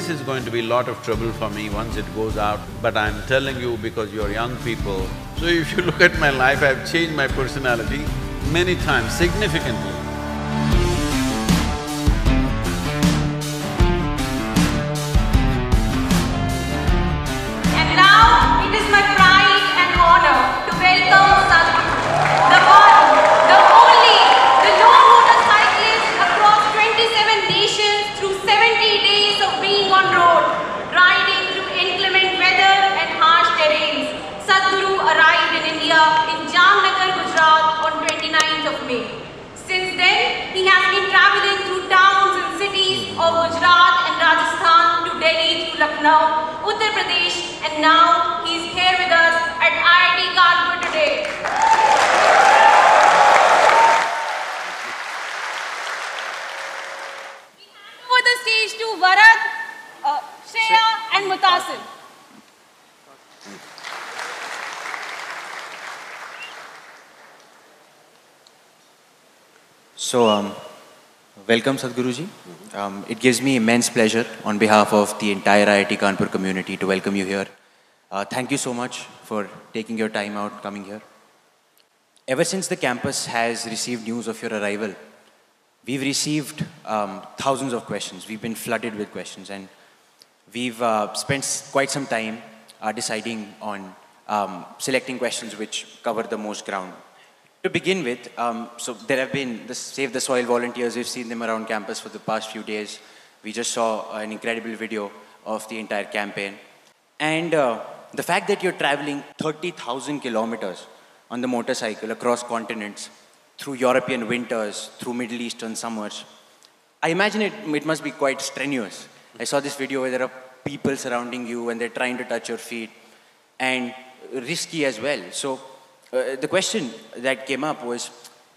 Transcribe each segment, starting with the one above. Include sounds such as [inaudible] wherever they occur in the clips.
This is going to be a lot of trouble for me once it goes out, but I'm telling you because you're young people. So if you look at my life, I've changed my personality many times, significantly. And now it is my pride and honor to welcome the one, the only, the lone motorcyclist across 27 nations through 70 days of being on road, riding through inclement weather and harsh terrains. Sadhguru arrived in India in Jamnagar, Gujarat on 29th of May. Since then, he has been traveling through towns and cities of Gujarat and Rajasthan to Delhi through Lucknow, Uttar Pradesh, and now he is here with us at IIT Kanpur today. We hand over the stage to Varad, uh, Shreya, and Mutasil. So, um, welcome Sadhguruji. Um, it gives me immense pleasure on behalf of the entire IIT Kanpur community to welcome you here. Uh, thank you so much for taking your time out coming here. Ever since the campus has received news of your arrival, we've received um, thousands of questions. We've been flooded with questions and we've uh, spent quite some time uh, deciding on um, selecting questions which cover the most ground. To begin with, um, so there have been the Save the Soil volunteers, we've seen them around campus for the past few days. We just saw an incredible video of the entire campaign. And uh, the fact that you're traveling 30,000 kilometers on the motorcycle across continents, through European winters, through Middle Eastern summers, I imagine it, it must be quite strenuous. I saw this video where there are people surrounding you and they're trying to touch your feet, and risky as well. So, uh, the question that came up was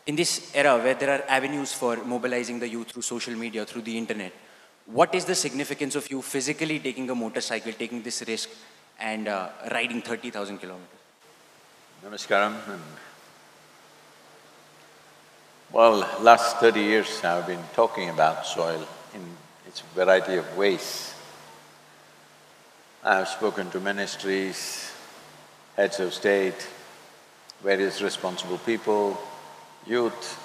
in this era where there are avenues for mobilizing the youth through social media, through the internet, what is the significance of you physically taking a motorcycle, taking this risk, and uh, riding 30,000 kilometers? Namaskaram… Well, last thirty years I've been talking about soil in its variety of ways. I've spoken to ministries, heads of state, various responsible people, youth.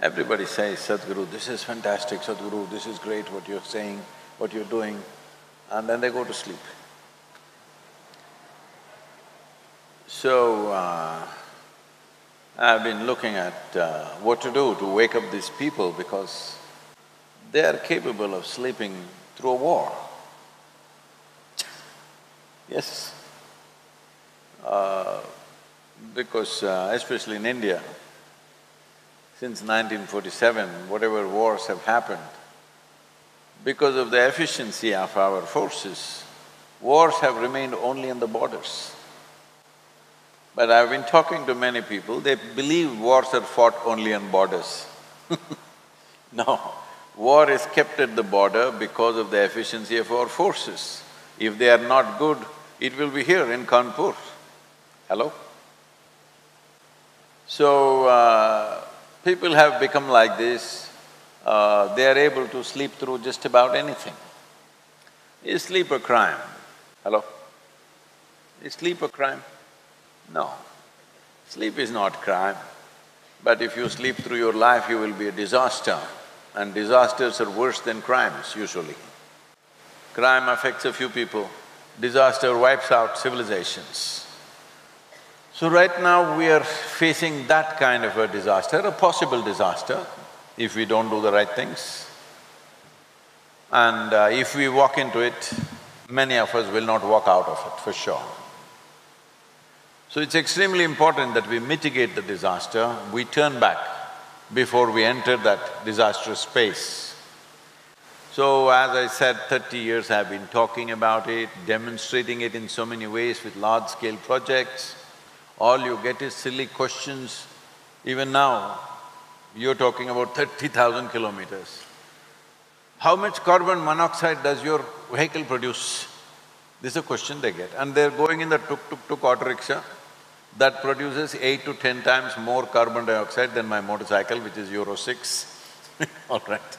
Everybody says, Sadhguru, this is fantastic, Sadhguru, this is great what you're saying, what you're doing, and then they go to sleep. So, uh, I've been looking at uh, what to do to wake up these people because they are capable of sleeping through a war. Yes. Uh, because uh, especially in India, since 1947, whatever wars have happened, because of the efficiency of our forces, wars have remained only on the borders. But I've been talking to many people, they believe wars are fought only on borders. [laughs] no, war is kept at the border because of the efficiency of our forces. If they are not good, it will be here in Kanpur. Hello? So, uh, people have become like this, uh, they are able to sleep through just about anything. Is sleep a crime? Hello? Is sleep a crime? No. Sleep is not crime, but if you sleep through your life, you will be a disaster, and disasters are worse than crimes usually. Crime affects a few people, disaster wipes out civilizations. So right now we are facing that kind of a disaster, a possible disaster, if we don't do the right things. And uh, if we walk into it, many of us will not walk out of it, for sure. So it's extremely important that we mitigate the disaster, we turn back before we enter that disastrous space. So as I said, thirty years I've been talking about it, demonstrating it in so many ways with large-scale projects. All you get is silly questions. Even now, you're talking about thirty thousand kilometers. How much carbon monoxide does your vehicle produce? This is a question they get. And they're going in the tuk-tuk-tuk auto rickshaw that produces eight to ten times more carbon dioxide than my motorcycle, which is Euro six, [laughs] all right.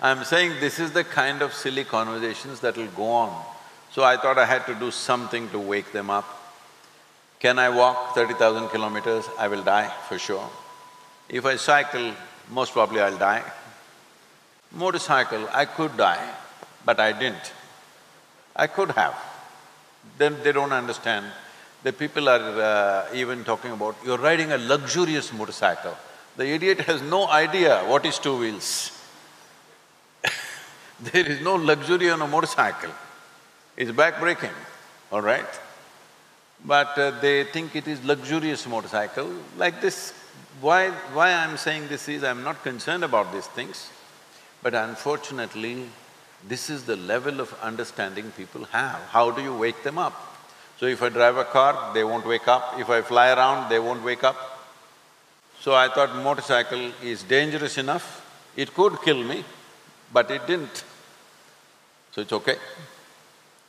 I'm saying this is the kind of silly conversations that will go on. So I thought I had to do something to wake them up. Can I walk thirty thousand kilometers? I will die for sure. If I cycle, most probably I'll die. Motorcycle, I could die, but I didn't. I could have. Then they don't understand. The people are uh, even talking about, you're riding a luxurious motorcycle. The idiot has no idea what is two wheels. [laughs] there is no luxury on a motorcycle. It's back-breaking, all right? But uh, they think it is luxurious motorcycle. Like this, why… why I'm saying this is, I'm not concerned about these things, but unfortunately, this is the level of understanding people have. How do you wake them up? So if I drive a car, they won't wake up. If I fly around, they won't wake up. So I thought motorcycle is dangerous enough, it could kill me, but it didn't. So it's okay.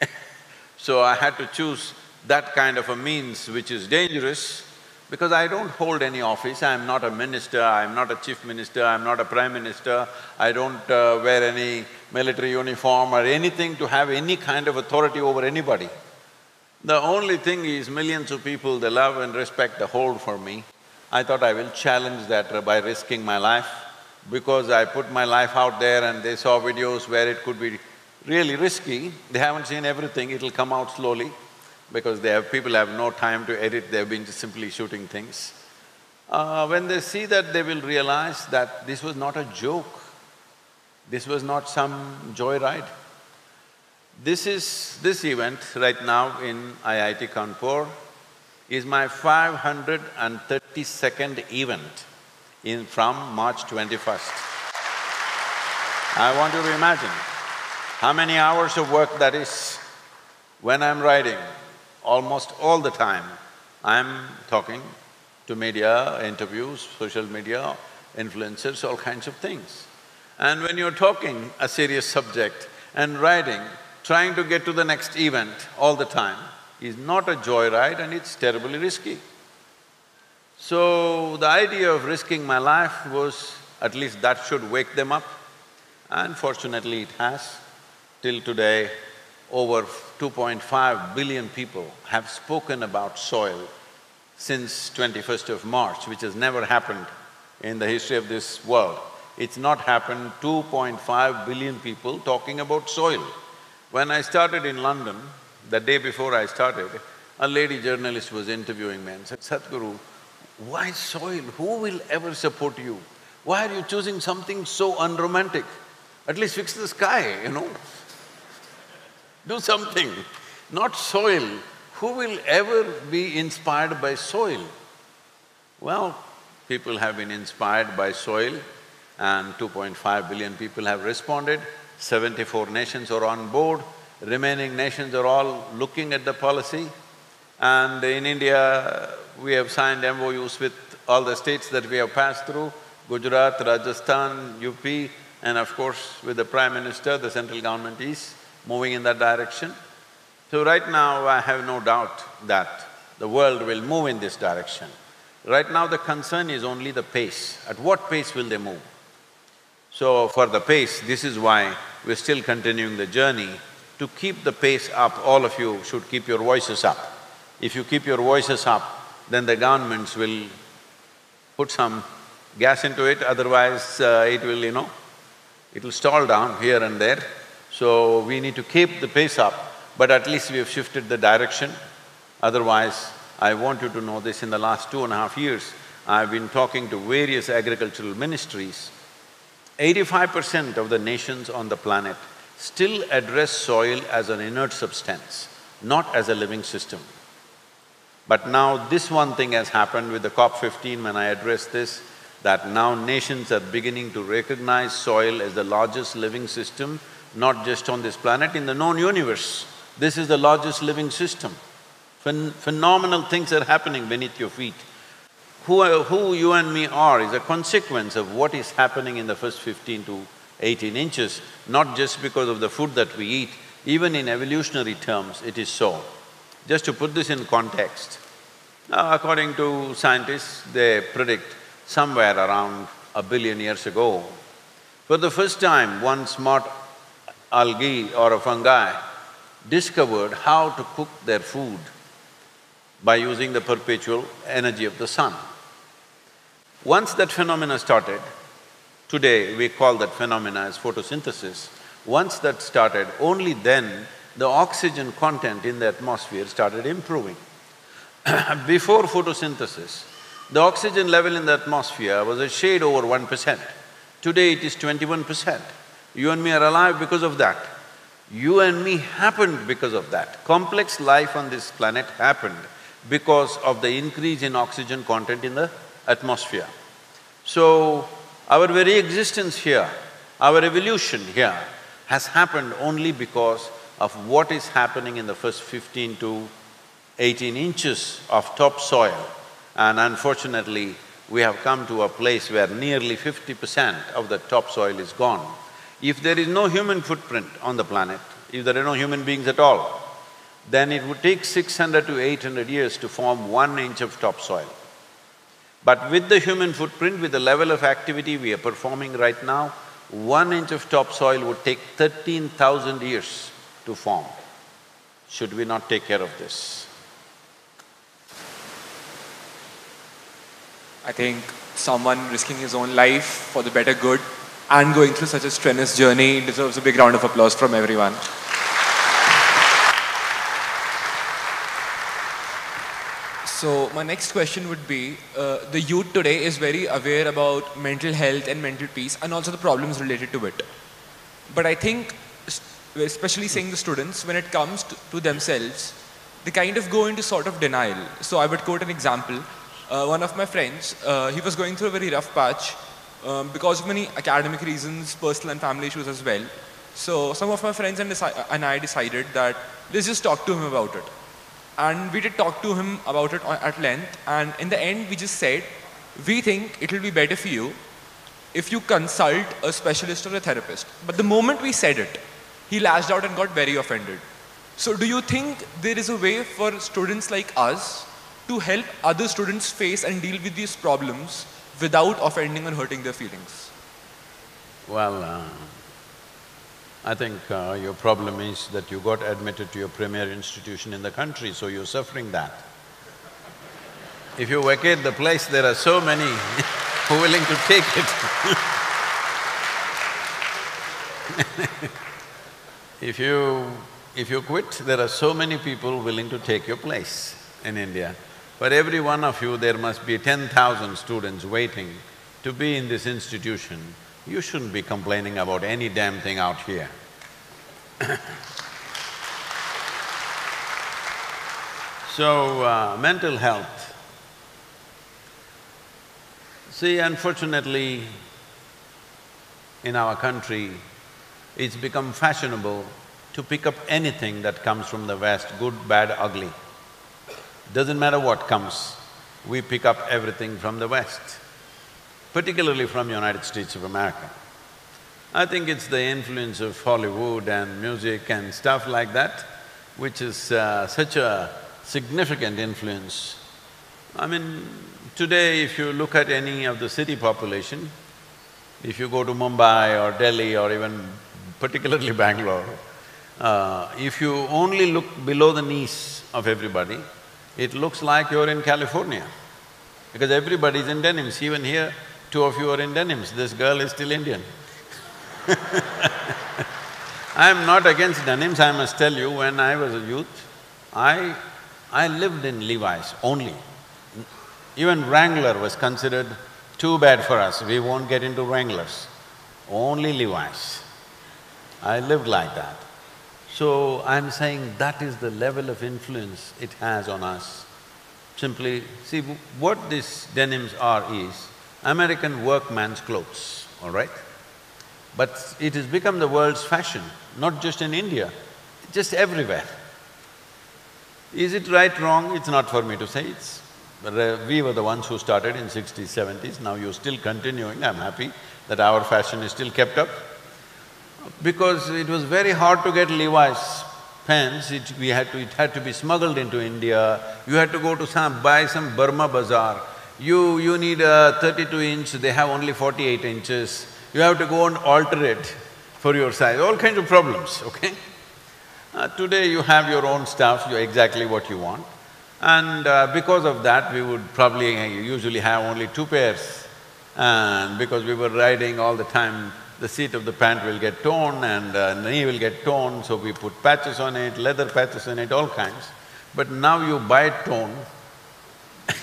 [laughs] so I had to choose that kind of a means which is dangerous because I don't hold any office, I'm not a minister, I'm not a chief minister, I'm not a prime minister, I don't uh, wear any military uniform or anything to have any kind of authority over anybody. The only thing is millions of people, they love and respect the hold for me. I thought I will challenge that by risking my life because I put my life out there and they saw videos where it could be really risky. They haven't seen everything, it'll come out slowly because they have… people have no time to edit, they've been just simply shooting things. Uh, when they see that, they will realize that this was not a joke, this was not some joyride. This is… this event right now in IIT Kanpur is my 532nd event in… from March 21st. I want you to imagine how many hours of work that is. When I'm writing, almost all the time, I'm talking to media, interviews, social media, influencers, all kinds of things. And when you're talking a serious subject and writing, trying to get to the next event all the time, is not a joyride and it's terribly risky. So, the idea of risking my life was at least that should wake them up. And fortunately it has. Till today, over 2.5 billion people have spoken about soil since 21st of March, which has never happened in the history of this world. It's not happened, 2.5 billion people talking about soil. When I started in London, the day before I started, a lady journalist was interviewing me and said, Sadhguru, why soil? Who will ever support you? Why are you choosing something so unromantic? At least fix the sky, you know. Do something, not soil. Who will ever be inspired by soil? Well, people have been inspired by soil and 2.5 billion people have responded, 74 nations are on board, remaining nations are all looking at the policy. And in India, we have signed MOUs with all the states that we have passed through, Gujarat, Rajasthan, UP, and of course with the Prime Minister, the central government is moving in that direction. So right now, I have no doubt that the world will move in this direction. Right now, the concern is only the pace. At what pace will they move? So for the pace, this is why we're still continuing the journey to keep the pace up, all of you should keep your voices up. If you keep your voices up, then the governments will put some gas into it, otherwise uh, it will, you know, it'll stall down here and there. So we need to keep the pace up, but at least we have shifted the direction. Otherwise, I want you to know this, in the last two and a half years, I've been talking to various agricultural ministries. Eighty-five percent of the nations on the planet still address soil as an inert substance, not as a living system. But now this one thing has happened with the COP fifteen when I addressed this, that now nations are beginning to recognize soil as the largest living system, not just on this planet, in the known universe. This is the largest living system. Phen phenomenal things are happening beneath your feet. Who, who you and me are is a consequence of what is happening in the first fifteen to 18 inches, not just because of the food that we eat, even in evolutionary terms, it is so. Just to put this in context, uh, according to scientists, they predict somewhere around a billion years ago, For the first time, one smart algae or a fungi discovered how to cook their food by using the perpetual energy of the sun. Once that phenomena started, today we call that phenomena as photosynthesis, once that started, only then the oxygen content in the atmosphere started improving. [clears throat] Before photosynthesis, the oxygen level in the atmosphere was a shade over one percent. Today it is twenty-one percent. You and me are alive because of that. You and me happened because of that. Complex life on this planet happened because of the increase in oxygen content in the atmosphere. So, our very existence here, our evolution here has happened only because of what is happening in the first fifteen to eighteen inches of topsoil. And unfortunately, we have come to a place where nearly fifty percent of the topsoil is gone. If there is no human footprint on the planet, if there are no human beings at all, then it would take six hundred to eight hundred years to form one inch of topsoil. But with the human footprint, with the level of activity we are performing right now, one inch of topsoil would take thirteen thousand years to form. Should we not take care of this? I think someone risking his own life for the better good and going through such a strenuous journey deserves a big round of applause from everyone. So my next question would be, uh, the youth today is very aware about mental health and mental peace and also the problems related to it. But I think, especially seeing the students, when it comes to, to themselves, they kind of go into sort of denial. So I would quote an example. Uh, one of my friends, uh, he was going through a very rough patch um, because of many academic reasons, personal and family issues as well. So some of my friends and, and I decided that let's just talk to him about it. And we did talk to him about it at length. And in the end, we just said, we think it will be better for you if you consult a specialist or a therapist. But the moment we said it, he lashed out and got very offended. So, do you think there is a way for students like us to help other students face and deal with these problems without offending or hurting their feelings? Well, uh, I think uh, your problem is that you got admitted to your premier institution in the country, so you're suffering that. If you vacate the place, there are so many [laughs] who are willing to take it. [laughs] if you… if you quit, there are so many people willing to take your place in India. For every one of you, there must be ten thousand students waiting to be in this institution. You shouldn't be complaining about any damn thing out here. [coughs] So, uh, mental health. See, unfortunately, in our country, it's become fashionable to pick up anything that comes from the West, good, bad, ugly. Doesn't matter what comes, we pick up everything from the West, particularly from United States of America. I think it's the influence of Hollywood and music and stuff like that, which is uh, such a significant influence. I mean, today if you look at any of the city population, if you go to Mumbai or Delhi or even particularly [laughs] Bangalore, uh, if you only look below the knees of everybody, it looks like you're in California. Because everybody's in denims, even here, two of you are in denims, this girl is still Indian. [laughs] I'm not against denims, I must tell you, when I was a youth, I… I lived in Levi's only. Even Wrangler was considered too bad for us, we won't get into Wranglers. Only Levi's. I lived like that. So I'm saying that is the level of influence it has on us. Simply, see, what these denims are is American workman's clothes, all right? But it has become the world's fashion, not just in India, just everywhere. Is it right, wrong? It's not for me to say, it's… uh, we were the ones who started in sixties, seventies, now you're still continuing, I'm happy that our fashion is still kept up. Because it was very hard to get Levi's pants, it… we had to… it had to be smuggled into India, you had to go to some… buy some Burma bazaar. You… you need a thirty-two inch, they have only forty-eight inches. you have to go and alter it for your size, all kinds of problems, okay? Uh, today you have your own stuff, you're exactly what you want. And uh, because of that, we would probably usually have only two pairs. And because we were riding all the time, the seat of the pant will get torn and uh, knee will get torn, so we put patches on it, leather patches on it, all kinds. But now you buy tone, [laughs]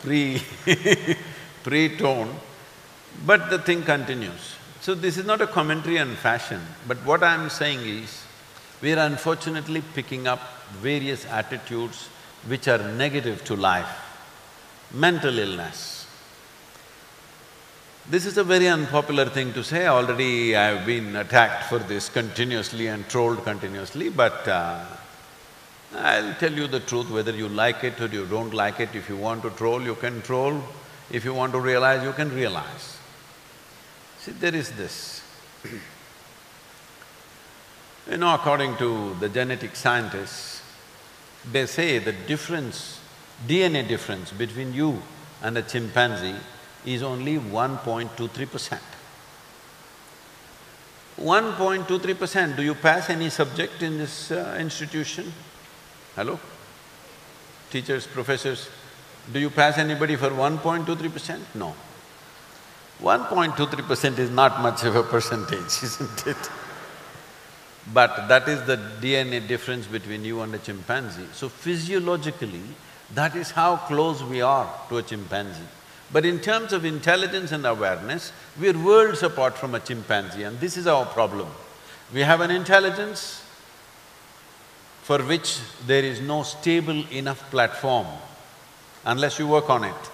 pre [laughs] pre-tone, but the thing continues. So this is not a commentary on fashion, but what I'm saying is, we are unfortunately picking up various attitudes which are negative to life. Mental illness. This is a very unpopular thing to say, already I've been attacked for this continuously and trolled continuously, but uh, I'll tell you the truth, whether you like it or you don't like it, if you want to troll, you can troll, if you want to realize, you can realize. See, there is this. you know, according to the genetic scientists, they say the difference, DNA difference between you and a chimpanzee is only 1.23 percent. 1.23 percent, do you pass any subject in this uh, institution? Hello? Teachers, professors, do you pass anybody for 1.23 percent? No. 1.23 percent is not much of a percentage, [laughs] isn't it? But that is the DNA difference between you and a chimpanzee. So physiologically, that is how close we are to a chimpanzee. But in terms of intelligence and awareness, we're worlds apart from a chimpanzee and this is our problem. We have an intelligence for which there is no stable enough platform unless you work on it.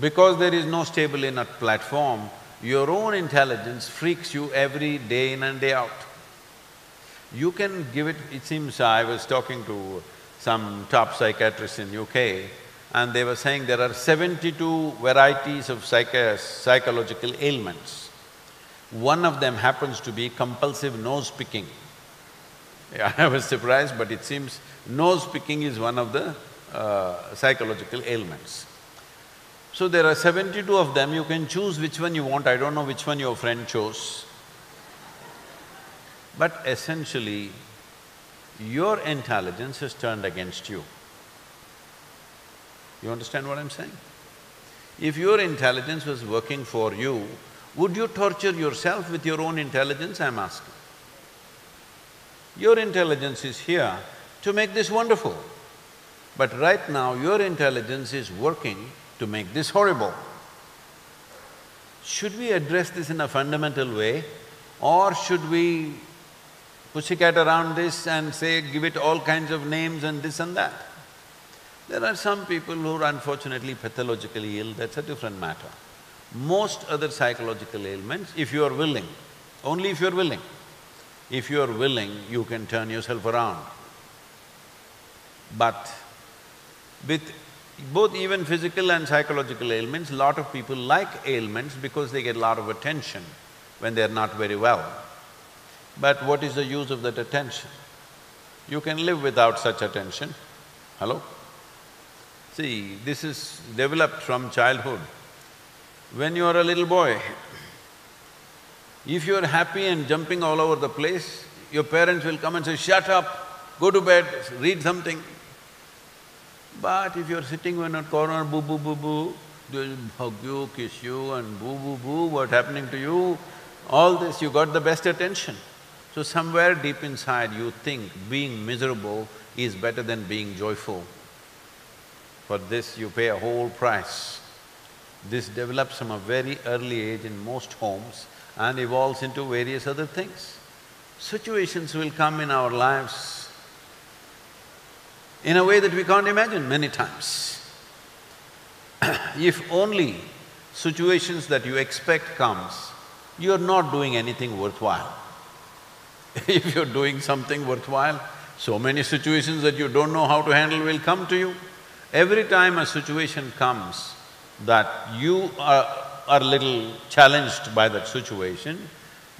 Because there is no stable enough platform, your own intelligence freaks you every day in and day out. You can give it… it seems I was talking to some top psychiatrist in UK and they were saying there are seventy-two varieties of psych psychological ailments. One of them happens to be compulsive nose picking. [laughs] I was surprised, but it seems nose picking is one of the uh, psychological ailments. So there are seventy-two of them, you can choose which one you want, I don't know which one your friend chose. But essentially, your intelligence has turned against you. You understand what I'm saying? If your intelligence was working for you, would you torture yourself with your own intelligence, I'm asking? Your intelligence is here to make this wonderful. But right now, your intelligence is working to make this horrible. Should we address this in a fundamental way or should we pussycat around this and say, give it all kinds of names and this and that? There are some people who are unfortunately pathologically ill, that's a different matter. Most other psychological ailments, if you are willing, only if you're willing, if you're willing, you can turn yourself around. But with both even physical and psychological ailments, lot of people like ailments because they get a lot of attention when they're not very well. But what is the use of that attention? You can live without such attention. Hello? See, this is developed from childhood. When you are a little boy, if you are happy and jumping all over the place, your parents will come and say, shut up, go to bed, read something. But if you're sitting in a corner, boo boo boo boo, they'll hug you, kiss you and boo boo boo, what's happening to you? All this, you got the best attention. So somewhere deep inside you think being miserable is better than being joyful. For this you pay a whole price. This develops from a very early age in most homes and evolves into various other things. Situations will come in our lives in a way that we can't imagine many times. [clears throat] if only situations that you expect comes, you're not doing anything worthwhile. [laughs] if you're doing something worthwhile, so many situations that you don't know how to handle will come to you. Every time a situation comes that you are, are little challenged by that situation,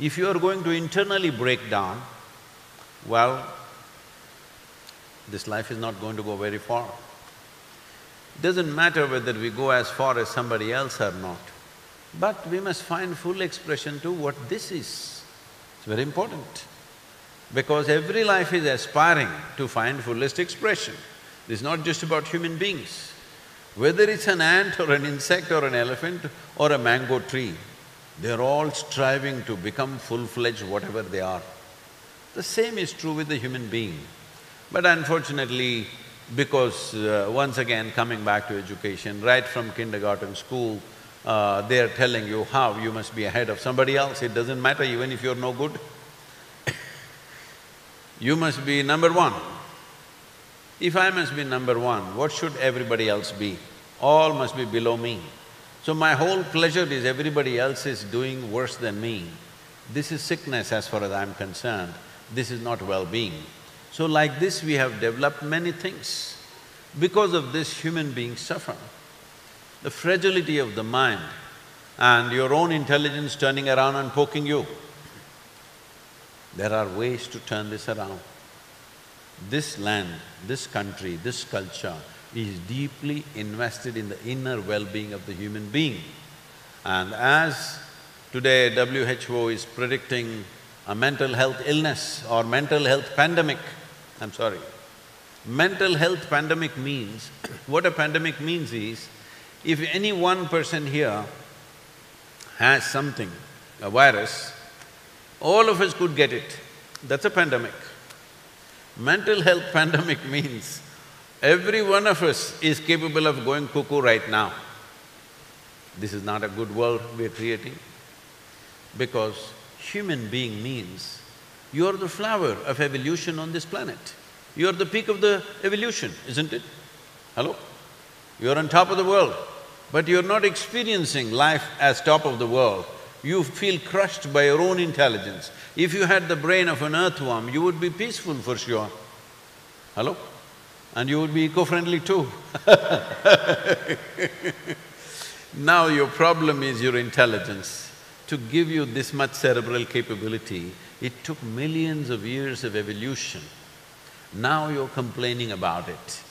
if you are going to internally break down, well, this life is not going to go very far. It Doesn't matter whether we go as far as somebody else or not. But we must find full expression to what this is. It's very important. Because every life is aspiring to find fullest expression. This is not just about human beings. Whether it's an ant or an insect or an elephant or a mango tree, they're all striving to become full-fledged whatever they are. The same is true with the human being. But unfortunately, because uh, once again coming back to education, right from kindergarten, school, uh, they're telling you how you must be ahead of somebody else, it doesn't matter even if you're no good. [coughs] you must be number one. If I must be number one, what should everybody else be? All must be below me. So my whole pleasure is everybody else is doing worse than me. This is sickness as far as I'm concerned, this is not well-being. So like this we have developed many things. Because of this human beings suffer. The fragility of the mind and your own intelligence turning around and poking you. There are ways to turn this around. This land, this country, this culture is deeply invested in the inner well-being of the human being. And as today WHO is predicting a mental health illness or mental health pandemic, I'm sorry. Mental health pandemic means, what a pandemic means is, if any one person here has something, a virus, all of us could get it. That's a pandemic. Mental health [laughs] pandemic means every one of us is capable of going cuckoo right now. This is not a good world we're creating because human being means you are the flower of evolution on this planet. You are the peak of the evolution, isn't it? Hello? You are on top of the world, but you're not experiencing life as top of the world. You feel crushed by your own intelligence. If you had the brain of an earthworm, you would be peaceful for sure. Hello? And you would be eco-friendly too [laughs] Now your problem is your intelligence. To give you this much cerebral capability, it took millions of years of evolution. Now you're complaining about it.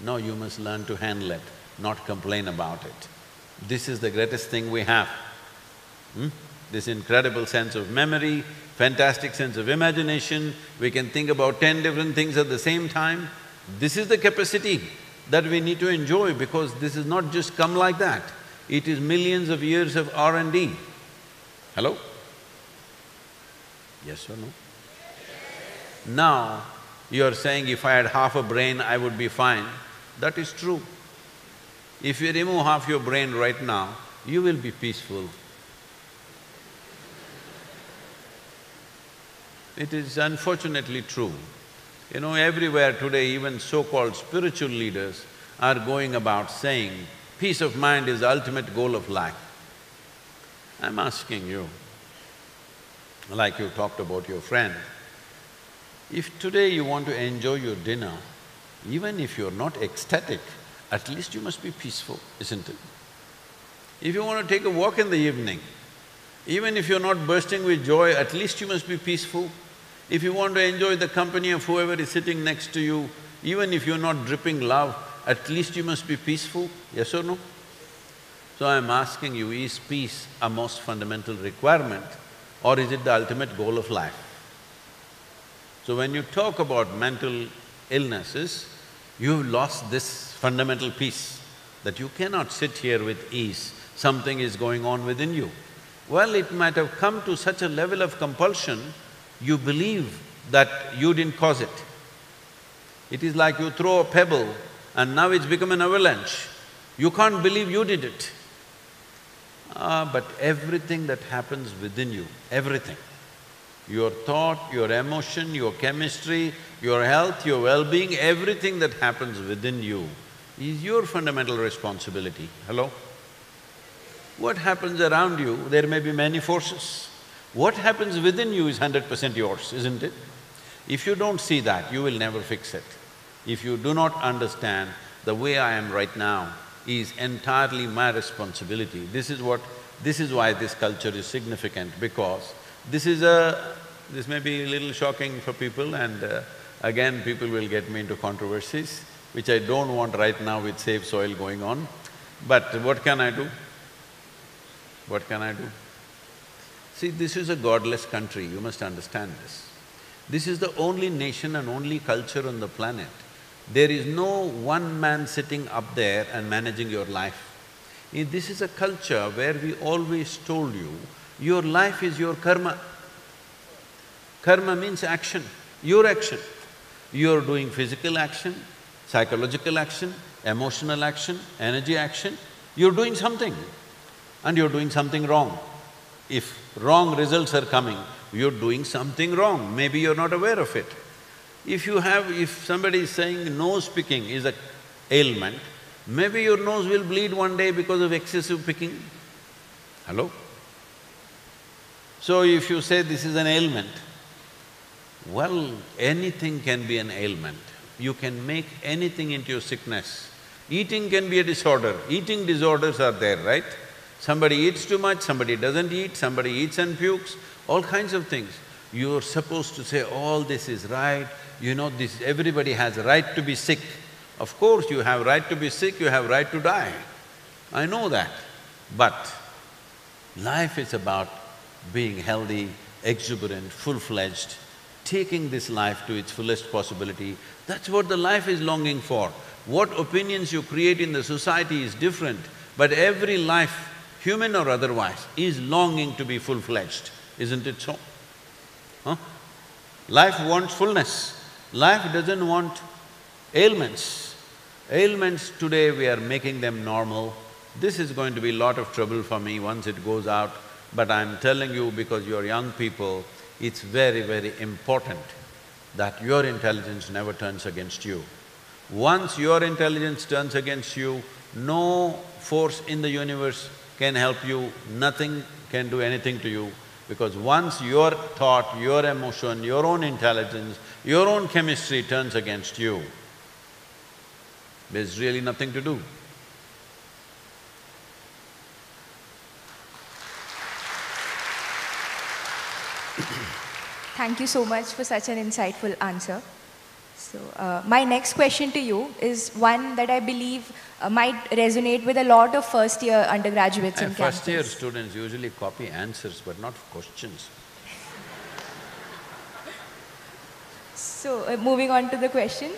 No, you must learn to handle it, not complain about it. This is the greatest thing we have. Hmm? This incredible sense of memory, fantastic sense of imagination, we can think about ten different things at the same time. This is the capacity that we need to enjoy because this is not just come like that. It is millions of years of R and D. Hello? Yes or no? Now, you're saying if I had half a brain, I would be fine. That is true. If you remove half your brain right now, you will be peaceful. It is unfortunately true. You know, everywhere today, even so-called spiritual leaders are going about saying, peace of mind is the ultimate goal of life. I'm asking you, like you talked about your friend, if today you want to enjoy your dinner, even if you're not ecstatic, at least you must be peaceful, isn't it? If you want to take a walk in the evening, even if you're not bursting with joy, at least you must be peaceful. If you want to enjoy the company of whoever is sitting next to you, even if you're not dripping love, at least you must be peaceful, yes or no? So I'm asking you, is peace a most fundamental requirement or is it the ultimate goal of life? So when you talk about mental illnesses, you've lost this fundamental peace that you cannot sit here with ease, something is going on within you. Well, it might have come to such a level of compulsion, you believe that you didn't cause it. It is like you throw a pebble and now it's become an avalanche. You can't believe you did it. Ah, but everything that happens within you, everything, your thought, your emotion, your chemistry, your health, your well-being, everything that happens within you is your fundamental responsibility. Hello? What happens around you, there may be many forces. What happens within you is hundred percent yours, isn't it? If you don't see that, you will never fix it. If you do not understand the way I am right now is entirely my responsibility, this is what… this is why this culture is significant because this is a… this may be a little shocking for people and uh, again people will get me into controversies, which I don't want right now with Save Soil going on. But what can I do? what can I do? See, this is a godless country, you must understand this. This is the only nation and only culture on the planet. There is no one man sitting up there and managing your life. Eh, this is a culture where we always told you, your life is your karma. Karma means action, your action. You're doing physical action, psychological action, emotional action, energy action, you're doing something and you're doing something wrong. If wrong results are coming, you're doing something wrong, maybe you're not aware of it. If you have… if somebody is saying nose picking is a ailment, maybe your nose will bleed one day because of excessive picking. Hello? So if you say this is an ailment, well, anything can be an ailment. You can make anything into a sickness. Eating can be a disorder, eating disorders are there, right? Somebody eats too much, somebody doesn't eat, somebody eats and pukes, all kinds of things. You're supposed to say, all this is right, you know, this… everybody has a right to be sick. Of course, you have right to be sick, you have right to die. I know that. But life is about being healthy, exuberant, full-fledged, taking this life to its fullest possibility. That's what the life is longing for. What opinions you create in the society is different, but every life, human or otherwise, is longing to be full-fledged, isn't it so? Huh? Life wants fullness. Life doesn't want ailments. Ailments today we are making them normal. This is going to be a lot of trouble for me once it goes out, but I'm telling you because you're young people, it's very, very important that your intelligence never turns against you. Once your intelligence turns against you, no force in the universe can help you, nothing can do anything to you, because once your thought, your emotion, your own intelligence, your own chemistry turns against you, there's really nothing to do. Thank you so much for such an insightful answer. So, uh, my next question to you is one that I believe uh, might resonate with a lot of first-year undergraduates And in campus. first-year students usually copy answers but not questions. So, uh, moving on to the question.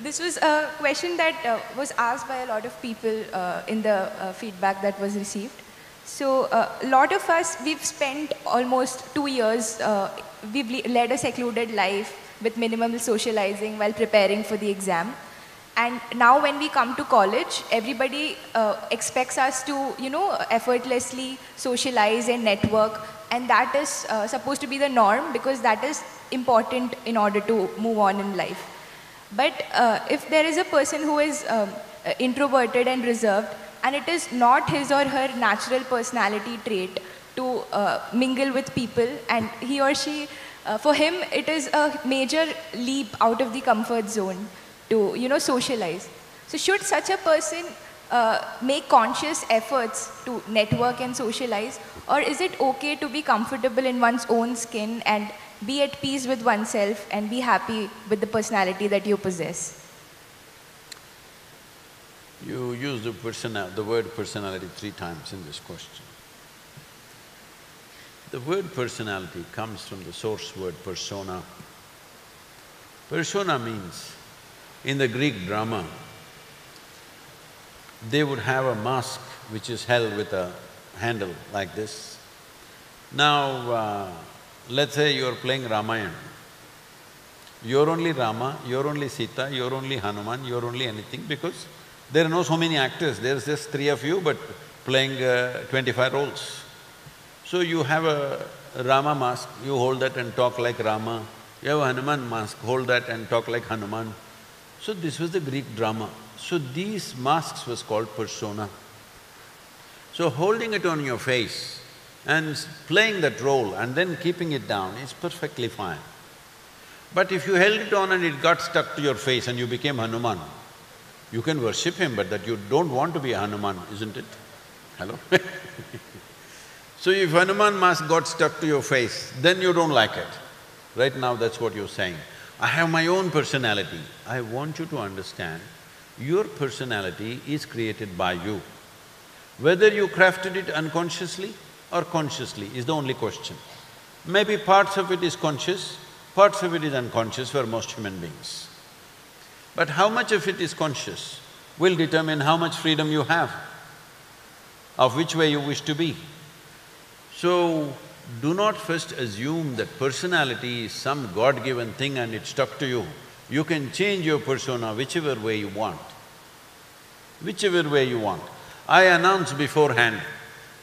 this was a question that uh, was asked by a lot of people uh, in the uh, feedback that was received. So, uh, a lot of us, we've spent almost two years, we've le- led a secluded life with minimal socializing while preparing for the exam. And now when we come to college, everybody uh, expects us to, you know, effortlessly socialize and network. And that is uh, supposed to be the norm because that is important in order to move on in life. But uh, if there is a person who is um, introverted and reserved, and it is not his or her natural personality trait to uh, mingle with people, and he or she, uh, for him, it is a major leap out of the comfort zone to, you know, socialize. So should such a person uh, make conscious efforts to network and socialize, or is it okay to be comfortable in one's own skin and be at peace with oneself and be happy with the personality that you possess? You use the the word personality three times in this question. The word personality comes from the source word persona. Persona means, in the Greek drama, they would have a mask which is held with a handle like this. Now, uh, let's say you're playing Ramayana. You're only Rama, you're only Sita, you're only Hanuman, you're only anything because there are no so many actors, there's just three of you but playing uh, twenty-five roles. So you have a Rama mask, you hold that and talk like Rama. You have a Hanuman mask, hold that and talk like Hanuman. So this was the Greek drama. So these masks was called persona. So holding it on your face and playing that role and then keeping it down is perfectly fine. But if you held it on and it got stuck to your face and you became Hanuman, you can worship him, but that you don't want to be a Hanuman, isn't it? Hello? [laughs] so if Hanuman mask got stuck to your face, then you don't like it. Right now, that's what you're saying. I have my own personality. I want you to understand, Your personality is created by you. Whether you crafted it unconsciously or consciously is the only question. Maybe parts of it is conscious, parts of it is unconscious for most human beings. But how much of it is conscious will determine how much freedom you have, of which way you wish to be. So, do not first assume that personality is some God-given thing and it's stuck to you. You can change your persona whichever way you want, whichever way you want. I announce beforehand,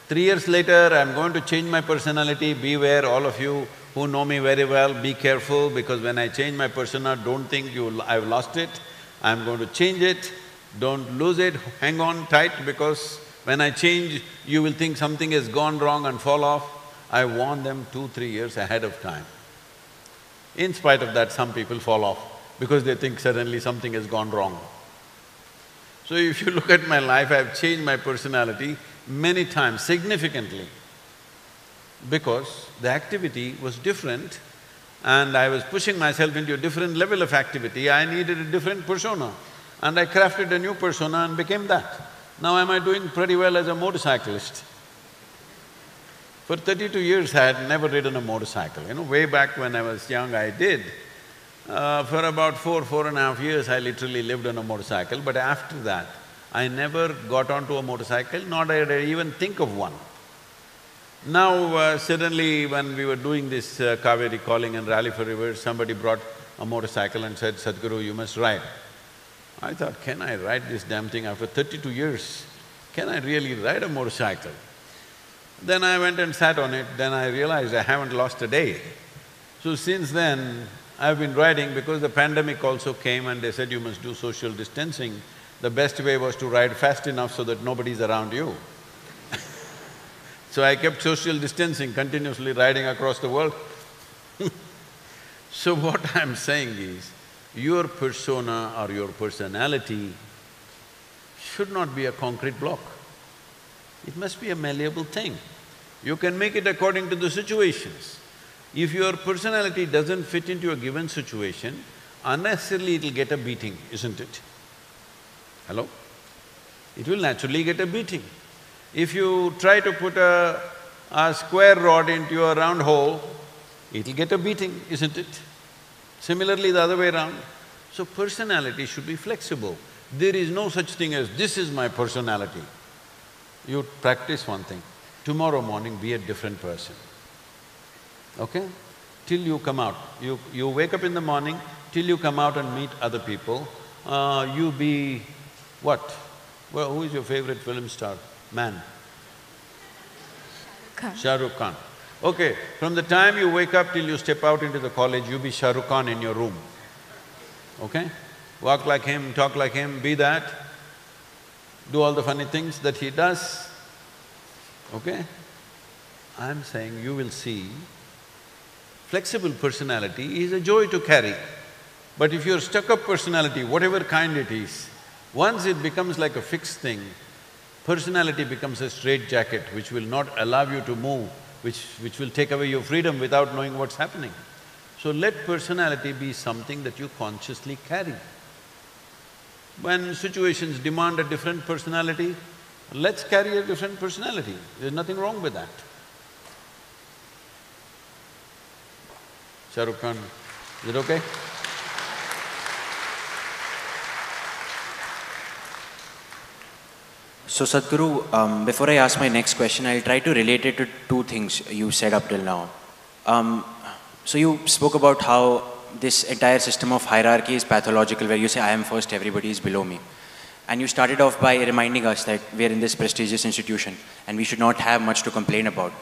three years later I'm going to change my personality, beware all of you who know me very well, be careful because when I change my persona, don't think you… I've lost it, I'm going to change it, don't lose it, hang on tight because when I change, you will think something has gone wrong and fall off. I warn them two, three years ahead of time. In spite of that, some people fall off because they think suddenly something has gone wrong. So if you [laughs] look at my life, I've changed my personality many times, significantly, because the activity was different and I was pushing myself into a different level of activity, I needed a different persona. And I crafted a new persona and became that. Now am I doing pretty well as a motorcyclist? For thirty-two years I had never ridden a motorcycle, you know, way back when I was young I did. Uh, for about four, four and a half years I literally lived on a motorcycle, but after that, I never got onto a motorcycle, nor did I even think of one. Now, uh, suddenly when we were doing this uh, Cauvery calling and Rally for Rivers, somebody brought a motorcycle and said, Sadhguru, you must ride. I thought, can I ride this damn thing after thirty-two years? Can I really ride a motorcycle? Then I went and sat on it, then I realized I haven't lost a day. So since then, I've been riding because the pandemic also came and they said you must do social distancing. The best way was to ride fast enough so that nobody's around you. [laughs] so I kept social distancing, continuously riding across the world. [laughs] so what I'm saying is, your persona or your personality should not be a concrete block. It must be a malleable thing. You can make it according to the situations. If your personality doesn't fit into a given situation, unnecessarily it'll get a beating, isn't it? Hello? It will naturally get a beating. If you try to put a, a square rod into a round hole, it'll get a beating, isn't it? Similarly, the other way around. So personality should be flexible. There is no such thing as, this is my personality. You practice one thing, tomorrow morning be a different person, okay? Till you come out, you… you wake up in the morning, till you come out and meet other people, uh, you be what? Well, who is your favorite film star, man? Khan. Shah Rukh Khan. Okay, from the time you wake up till you step out into the college, you be Shah Rukh Khan in your room, okay? Walk like him, talk like him, be that, do all the funny things that he does, okay? I'm saying you will see, flexible personality is a joy to carry. But if you're stuck-up personality, whatever kind it is, once it becomes like a fixed thing, personality becomes a straitjacket which will not allow you to move, which… which will take away your freedom without knowing what's happening. So let personality be something that you consciously carry. When situations demand a different personality, let's carry a different personality, there's nothing wrong with that. Shah Rukh Khan, is it okay? So Sadhguru, um, before I ask my next question, I'll try to relate it to two things you said up till now. Um, so you spoke about how this entire system of hierarchy is pathological, where you say, I am first, everybody is below me. And you started off by reminding us that we are in this prestigious institution and we should not have much to complain about.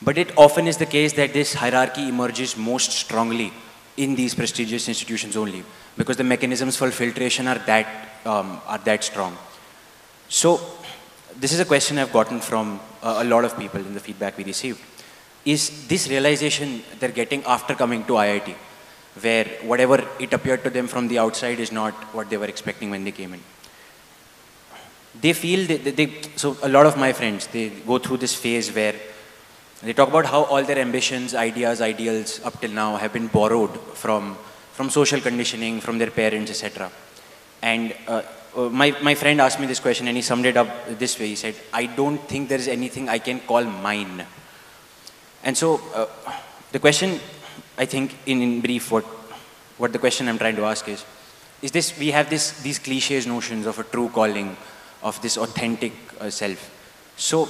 But it often is the case that this hierarchy emerges most strongly in these prestigious institutions only, because the mechanisms for filtration are that, um, are that strong. So, this is a question I've gotten from uh, a lot of people in the feedback we received. Is this realization they're getting after coming to IIT, where whatever it appeared to them from the outside is not what they were expecting when they came in? They feel that they, they, so a lot of my friends, they go through this phase where they talk about how all their ambitions, ideas, ideals up till now have been borrowed from, from social conditioning, from their parents, etc. And uh, uh, my, my friend asked me this question and he summed it up this way. He said, I don't think there is anything I can call mine. And so, uh, the question, I think, in, in brief, what, what the question I'm trying to ask is, is this, we have this, these cliches notions of a true calling, of this authentic uh, self. So,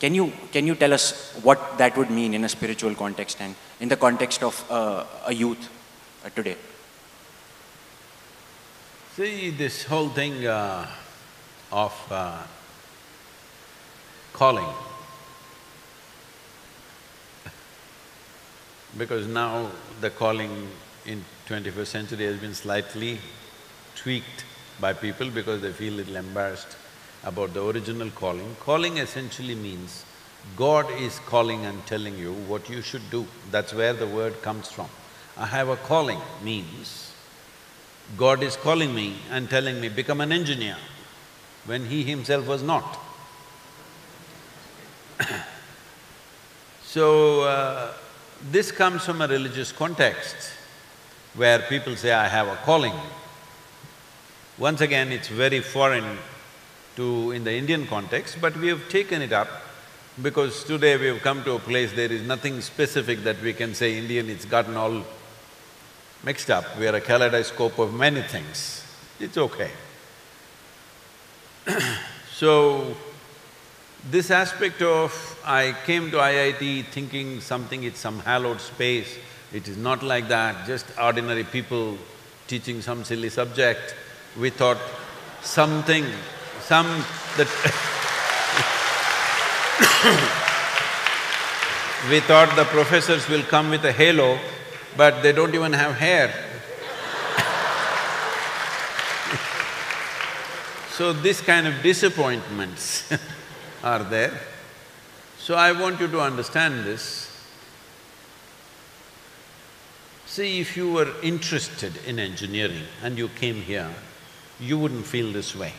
can you, can you tell us what that would mean in a spiritual context and in the context of uh, a youth uh, today? See, this whole thing uh, of uh, calling, [laughs] because now the calling in 21st century has been slightly tweaked by people because they feel a little embarrassed about the original calling. Calling essentially means God is calling and telling you what you should do. That's where the word comes from. I have a calling means God is calling me and telling me, become an engineer, when he himself was not. so, uh, this comes from a religious context where people say, I have a calling. Once again, it's very foreign to… in the Indian context, but we have taken it up because today we have come to a place there is nothing specific that we can say Indian, it's gotten all mixed up. We are a kaleidoscope of many things. It's okay. [clears throat] so, this aspect of I came to IIT thinking something it's some hallowed space, it is not like that, just ordinary people teaching some silly subject. We thought something, some… that [coughs] we thought the professors will come with a halo, but they don't even have hair. so this kind of disappointments [laughs] are there. So I want you to understand this. See, if you were interested in engineering and you came here, you wouldn't feel this way.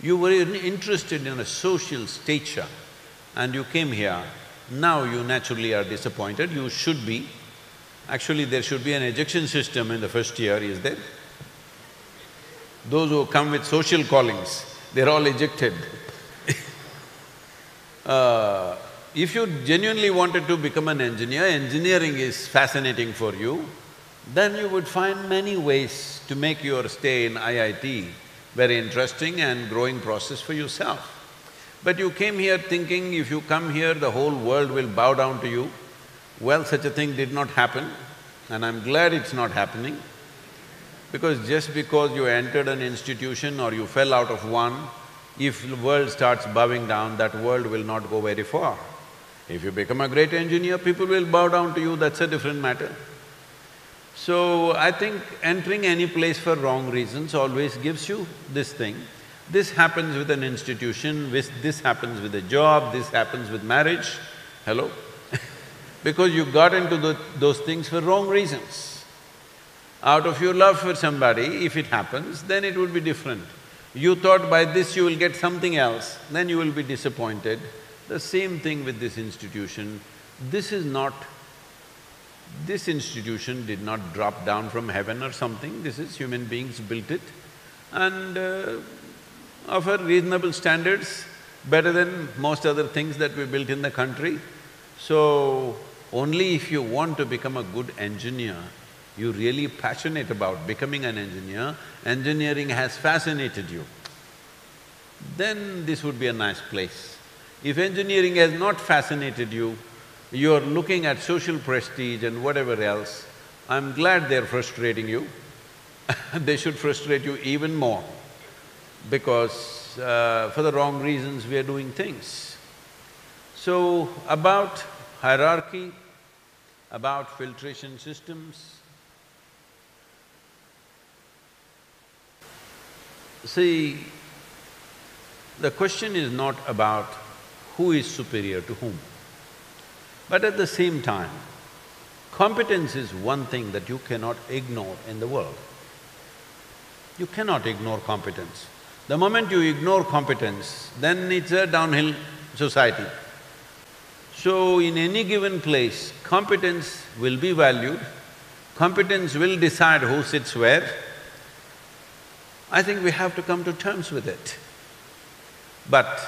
You were interested in a social stature and you came here, now you naturally are disappointed, you should be. Actually, there should be an ejection system in the first year, is there? Those who come with social callings, they're all ejected [laughs] uh, if you genuinely wanted to become an engineer, engineering is fascinating for you, then you would find many ways to make your stay in IIT very interesting and growing process for yourself. But you came here thinking if you come here, the whole world will bow down to you. Well, such a thing did not happen and I'm glad it's not happening because just because you entered an institution or you fell out of one, if the world starts bowing down, that world will not go very far. If you become a great engineer, people will bow down to you, that's a different matter. So, I think entering any place for wrong reasons always gives you this thing. This happens with an institution, this happens with a job, this happens with marriage. Hello? Because you got into the, those things for wrong reasons. Out of your love for somebody, if it happens, then it would be different. You thought by this you will get something else, then you will be disappointed. The same thing with this institution. This is not… this institution did not drop down from heaven or something, this is human beings built it and uh, of a reasonable standards, better than most other things that we built in the country. So, only if you want to become a good engineer, you're really passionate about becoming an engineer, engineering has fascinated you, then this would be a nice place. If engineering has not fascinated you, you're looking at social prestige and whatever else, I'm glad they're frustrating you [laughs] they should frustrate you even more because uh, for the wrong reasons we are doing things. So, about hierarchy, about filtration systems, See, the question is not about who is superior to whom. But at the same time, competence is one thing that you cannot ignore in the world. You cannot ignore competence. The moment you ignore competence, then it's a downhill society. So, in any given place, competence will be valued, competence will decide who sits where, I think we have to come to terms with it. But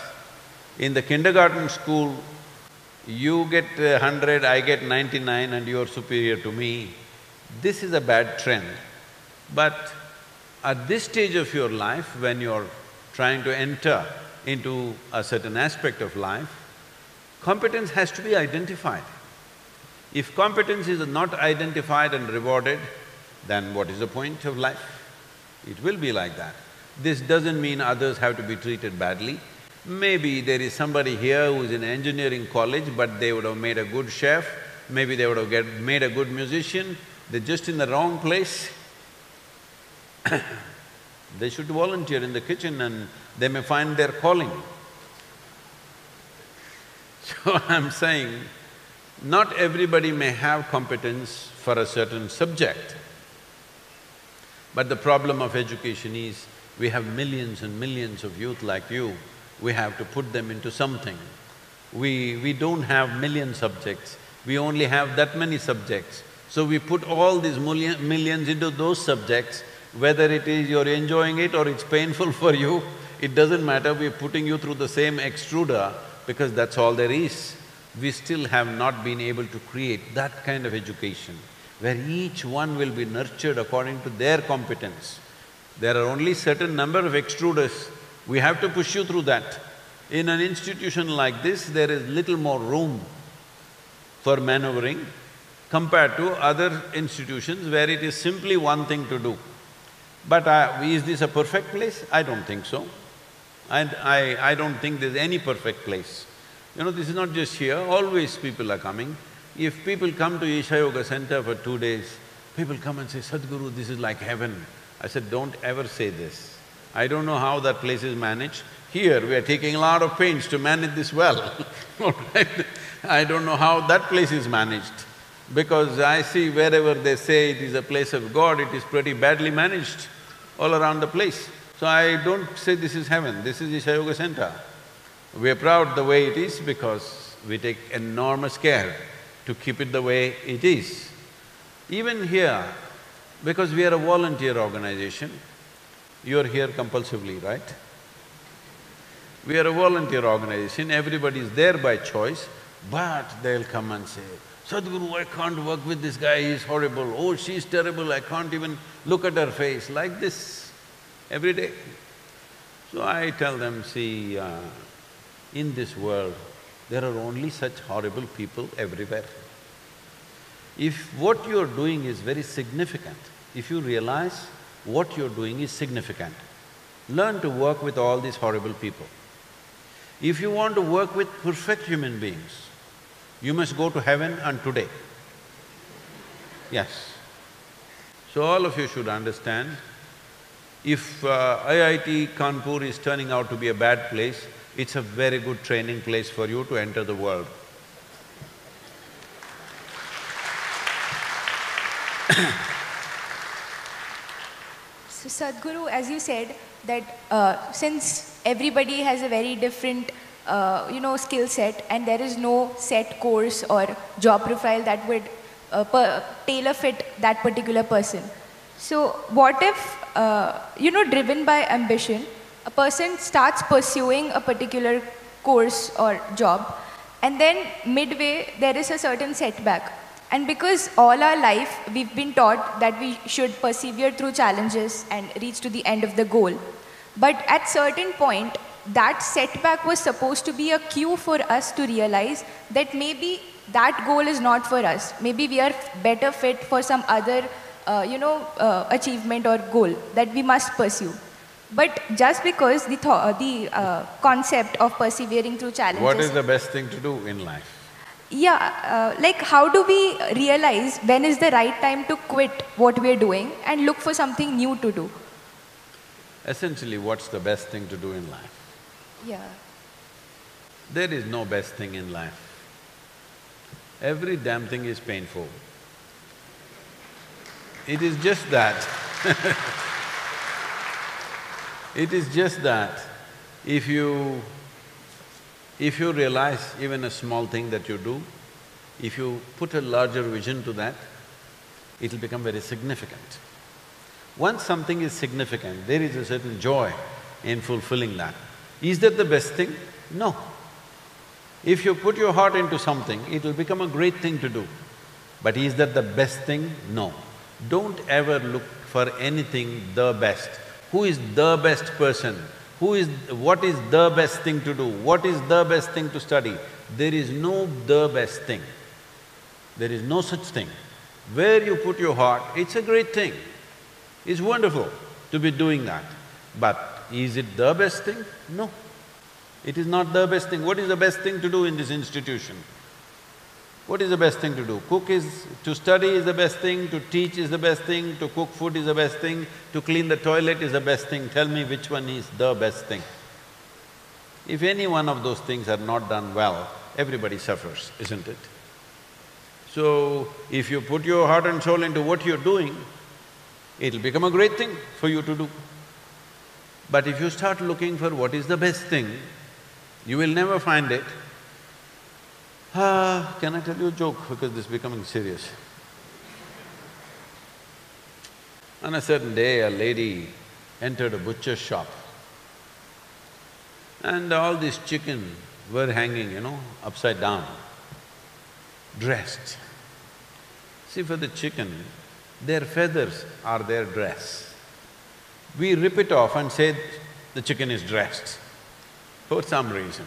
in the kindergarten school, you get hundred, I get ninety-nine and you're superior to me. This is a bad trend. But at this stage of your life, when you're trying to enter into a certain aspect of life, competence has to be identified. If competence is not identified and rewarded, then what is the point of life? It will be like that. This doesn't mean others have to be treated badly. Maybe there is somebody here who is in engineering college, but they would have made a good chef, maybe they would have made a good musician, they're just in the wrong place. [coughs] they should volunteer in the kitchen and they may find their calling. So [laughs] I'm saying, not everybody may have competence for a certain subject. But the problem of education is, we have millions and millions of youth like you, we have to put them into something. We… we don't have million subjects, we only have that many subjects. So we put all these million, millions into those subjects, whether it is you're enjoying it or it's painful [laughs] for you, it doesn't matter, we're putting you through the same extruder because that's all there is. We still have not been able to create that kind of education where each one will be nurtured according to their competence. There are only certain number of extruders, we have to push you through that. In an institution like this, there is little more room for maneuvering compared to other institutions where it is simply one thing to do. But uh, is this a perfect place? I don't think so. And I… I don't think there's any perfect place. You know, this is not just here, always people are coming. If people come to Isha Yoga Center for two days, people come and say, Sadhguru, this is like heaven. I said, don't ever say this. I don't know how that place is managed. Here, we are taking a lot of pains to manage this well [laughs] I don't know how that place is managed, because I see wherever they say it is a place of God, it is pretty badly managed all around the place. So I don't say this is heaven, this is Isha Yoga Center. We are proud the way it is because we take enormous care to keep it the way it is. Even here, because we are a volunteer organization, you're here compulsively, right? We are a volunteer organization, everybody is there by choice, but they'll come and say, Sadhguru, I can't work with this guy, he's horrible, oh, she's terrible, I can't even look at her face, like this, every day. So I tell them, see, uh, in this world, there are only such horrible people everywhere. If what you're doing is very significant, if you realize what you're doing is significant, learn to work with all these horrible people. If you want to work with perfect human beings, you must go to heaven and today. Yes. So all of you should understand, if uh, IIT Kanpur is turning out to be a bad place, it's a very good training place for you to enter the world. [coughs] So Sadhguru, as you said, that uh, since everybody has a very different, uh, you know, skill set and there is no set course or job profile that would uh, tailor fit that particular person. So what if, uh, you know, driven by ambition, a person starts pursuing a particular course or job and then midway there is a certain setback and because all our life we've been taught that we should persevere through challenges and reach to the end of the goal. But at certain point, that setback was supposed to be a cue for us to realize that maybe that goal is not for us. Maybe we are better fit for some other, uh, you know, uh, achievement or goal that we must pursue. But just because the, th uh, the uh, concept of persevering through challenges… What is the best thing to do in life? Yeah, uh, like how do we realize when is the right time to quit what we're doing and look for something new to do? Essentially, what's the best thing to do in life? Yeah. There is no best thing in life. Every damn thing is painful. It is just that It is just that if you if you realize even a small thing that you do, if you put a larger vision to that, it'll become very significant. Once something is significant, there is a certain joy in fulfilling that. Is that the best thing? No. If you put your heart into something, it will become a great thing to do. But is that the best thing? No. Don't ever look for anything the best. Who is the best person? Who is… what is the best thing to do? What is the best thing to study? There is no the best thing. There is no such thing. Where you put your heart, it's a great thing. It's wonderful to be doing that. But is it the best thing? No. It is not the best thing. What is the best thing to do in this institution? What is the best thing to do? Cook is… to study is the best thing, to teach is the best thing, to cook food is the best thing, to clean the toilet is the best thing. Tell me which one is the best thing. If any one of those things are not done well, everybody suffers, isn't it? So, if you put your heart and soul into what you're doing, it'll become a great thing for you to do. But if you start looking for what is the best thing, you will never find it. Ah, can I tell you a joke because this is becoming serious? On a certain day, a lady entered a butcher's shop and all these chicken were hanging, you know, upside down, dressed. See, for the chicken, their feathers are their dress. We rip it off and say the chicken is dressed for some reason.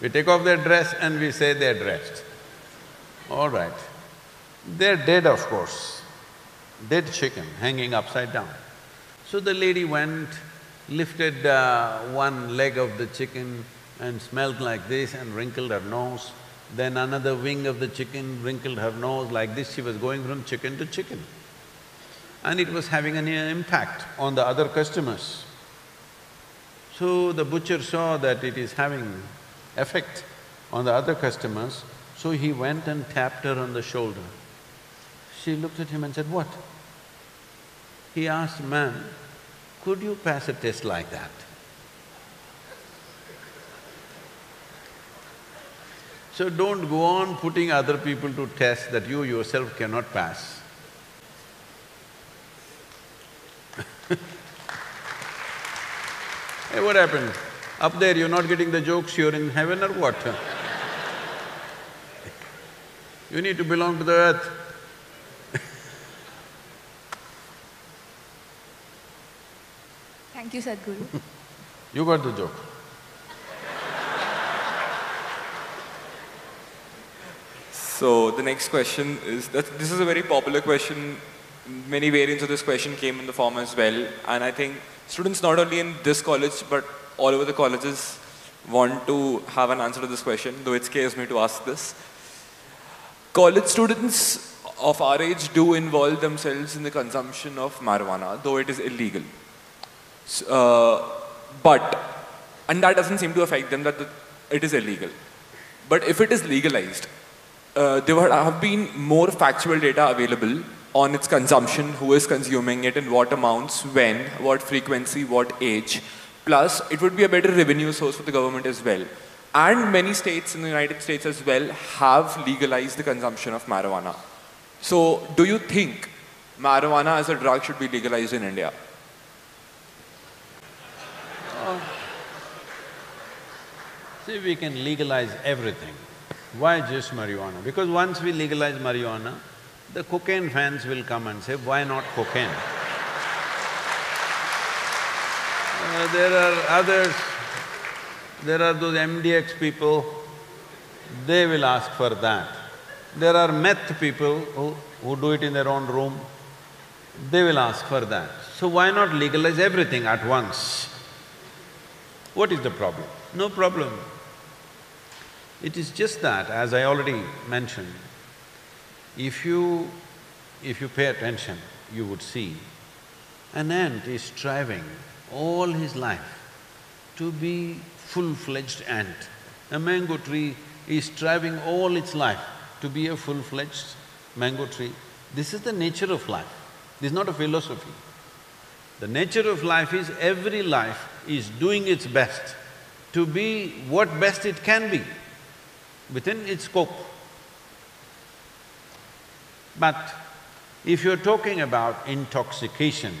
We take off their dress and we say they're dressed. All right. They're dead, of course, dead chicken hanging upside down. So the lady went, lifted uh, one leg of the chicken and smelled like this and wrinkled her nose. Then another wing of the chicken wrinkled her nose like this, she was going from chicken to chicken. And it was having an impact on the other customers. So the butcher saw that it is having effect on the other customers, so he went and tapped her on the shoulder. She looked at him and said, what? He asked, ma'am, could you pass a test like that? [laughs] So don't go on putting other people to tests that you yourself cannot pass. [laughs] hey, what happened? Up there you're not getting the jokes, you're in heaven or what? you need to belong to the earth. Thank you, Sadhguru. [laughs] you got the joke. So the next question is that this is a very popular question. Many variants of this question came in the form as well. And I think students not only in this college but all over the colleges want to have an answer to this question, though it scares me to ask this. College students of our age do involve themselves in the consumption of marijuana, though it is illegal. Uh, but, and that doesn't seem to affect them that the, it is illegal. But if it is legalized, uh, there would have been more factual data available on its consumption, who is consuming it, in what amounts, when, what frequency, what age. Plus, it would be a better revenue source for the government as well. And many states in the United States as well have legalized the consumption of marijuana. So, do you think marijuana as a drug should be legalized in India? Uh, see, we can legalize everything. Why just marijuana? Because once we legalize marijuana, the cocaine fans will come and say, why not cocaine? Uh, there are others, there are those MDX people, they will ask for that. There are meth people who, who do it in their own room, they will ask for that. So why not legalize everything at once? What is the problem? No problem. It is just that, as I already mentioned, if you… if you pay attention, you would see an ant is striving all his life to be full-fledged ant. A mango tree is striving all its life to be a full-fledged mango tree. This is the nature of life, this is not a philosophy. The nature of life is every life is doing its best to be what best it can be within its scope. But If you're talking about intoxication,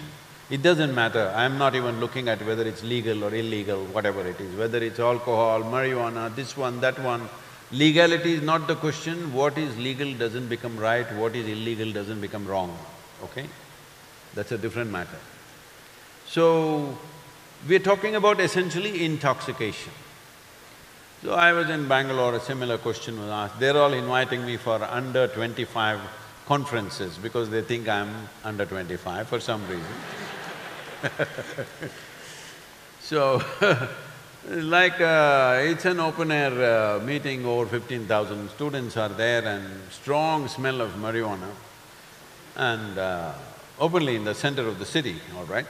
it doesn't matter, I'm not even looking at whether it's legal or illegal, whatever it is, whether it's alcohol, marijuana, this one, that one. Legality is not the question, what is legal doesn't become right, what is illegal doesn't become wrong, okay? That's a different matter. So, we're talking about essentially intoxication. So I was in Bangalore, a similar question was asked. They're all inviting me for under twenty-five conferences because they think I'm under twenty-five for some reason. [laughs] so, [laughs] like uh, it's an open-air uh, meeting, over fifteen thousand students are there and strong smell of marijuana and uh, openly in the center of the city, all right?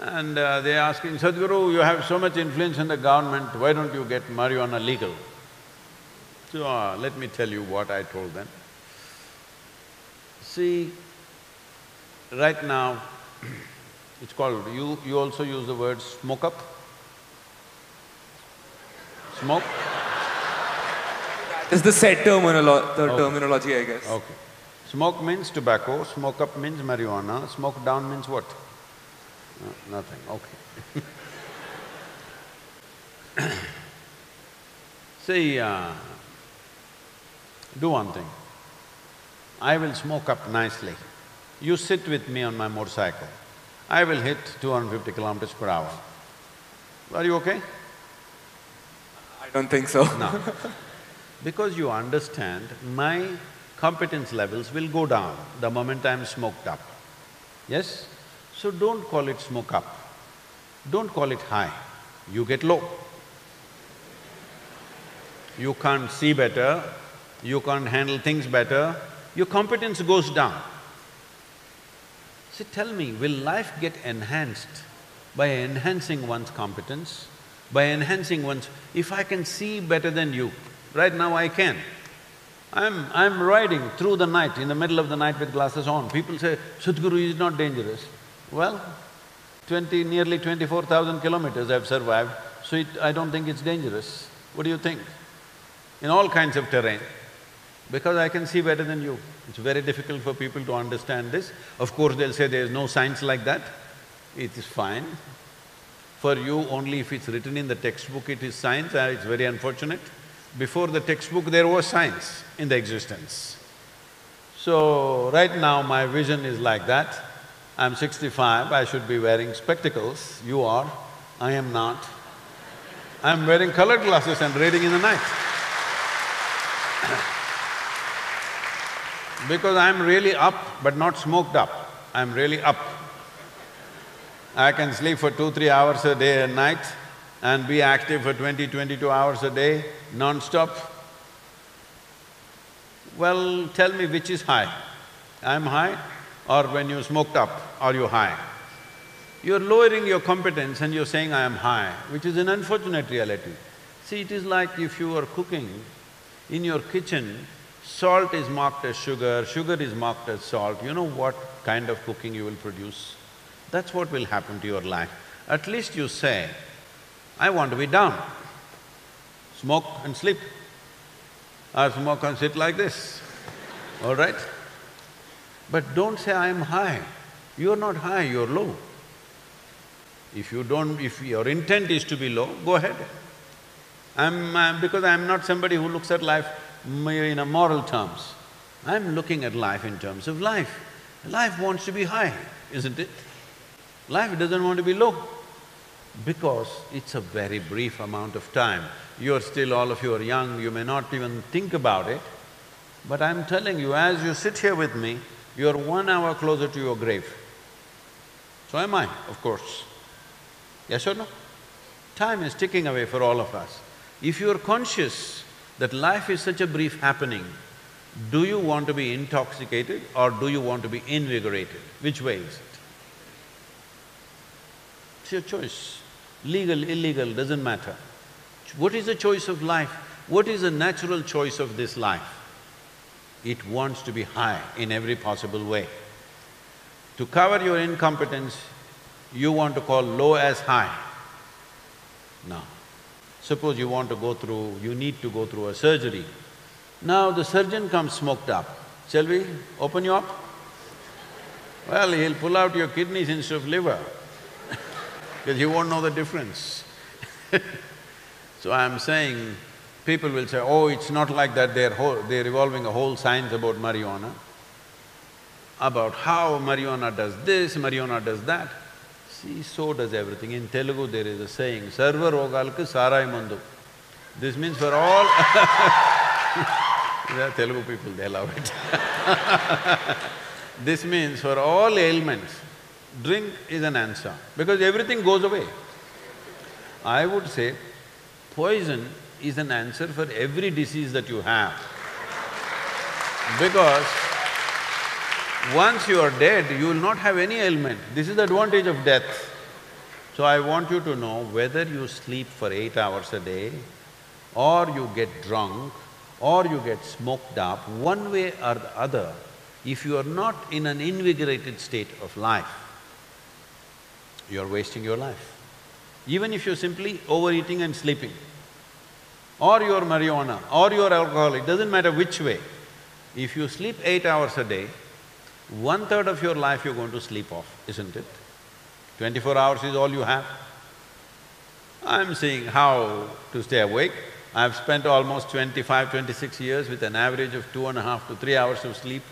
And uh, they're asking, Sadhguru, you have so much influence in the government, why don't you get marijuana legal? So, uh, let me tell you what I told them. See, right now, [clears throat] it's called… you… you also use the word smoke up? Smoke? It's the set terminolo the Okay. terminology, I guess. Okay. Smoke means tobacco, smoke up means marijuana, smoke down means what? No, nothing, okay. [coughs] See, uh, do one thing. I will smoke up nicely. You sit with me on my motorcycle. I will hit 250 kilometers per hour. Are you okay? I don't think so. No. Because you understand, my competence levels will go down the moment I'm smoked up. Yes? So don't call it smoke up. Don't call it high. You get low. You can't see better, you can't handle things better, your competence goes down. See, tell me, will life get enhanced by enhancing one's competence, by enhancing one's… If I can see better than you, right now I can. I'm… I'm riding through the night, in the middle of the night with glasses on. People say, Sadhguru is not dangerous. Well, twenty… nearly twenty-four thousand kilometers I've survived, so it… I don't think it's dangerous. What do you think? In all kinds of terrain, because I can see better than you. It's very difficult for people to understand this. Of course, they'll say there's no science like that. It is fine. For you, only if it's written in the textbook it is science, it's very unfortunate. Before the textbook, there was science in the existence. So, right now my vision is like that. I'm sixty-five, I should be wearing spectacles, you are, I am not. I'm wearing colored glasses and reading in the night. Because I'm really up but not smoked up, I'm really up. I can sleep for two, three hours a day and night and be active for 20, 22 hours a day, non-stop. Well, tell me which is high. I'm high or when you smoked up, are you high? You're lowering your competence and you're saying, I am high, which is an unfortunate reality. See, it is like if you are cooking, in your kitchen, salt is marked as sugar, sugar is marked as salt, you know what kind of cooking you will produce? That's what will happen to your life. At least you say, I want to be down, smoke and sleep, or smoke and sit like this, all right? But don't say, I am high. You're not high, you're low. If you don't… if your intent is to be low, go ahead. I'm… Because I'm not somebody who looks at life in a moral terms. I'm looking at life in terms of life. Life wants to be high, isn't it? Life doesn't want to be low because it's a very brief amount of time. You're still… all of you are young, you may not even think about it, but I'm telling you, as you sit here with me, you're one hour closer to your grave. So am I, of course. Yes or no? Time is ticking away for all of us. If you're conscious that life is such a brief happening, do you want to be intoxicated or do you want to be invigorated? Which way is it? It's your choice. Legal, illegal, doesn't matter. What is the choice of life? What is the natural choice of this life? It wants to be high in every possible way. To cover your incompetence, you want to call low as high. No. Suppose you want to go through… you need to go through a surgery. Now the surgeon comes smoked up. Shall we open you up? Well, he'll pull out your kidneys instead of liver [laughs] because you won't know the difference. [laughs] so I'm saying, people will say, oh, it's not like that, they're, whole, they're evolving a whole science about marijuana, about how marijuana does this, marijuana does that. See, so does everything. In Telugu there is a saying, Sarva rogalku sarai mandu. This means for all [laughs] are Telugu people, they love it [laughs] This means for all ailments, drink is an answer, because everything goes away. I would say poison is an answer for every disease that you have. Because once you are dead, you will not have any ailment. This is the advantage of death. So I want you to know whether you sleep for eight hours a day or you get drunk or you get smoked up, one way or the other, if you are not in an invigorated state of life, you are wasting your life. Even if you're simply overeating and sleeping, or you're marijuana, or you're alcohol, it doesn't matter which way. If you sleep eight hours a day, one-third of your life you're going to sleep off, isn't it? Twenty-four hours is all you have. I'm seeing how to stay awake. I've spent almost 25, 26 years with an average of two and a half to three hours of sleep.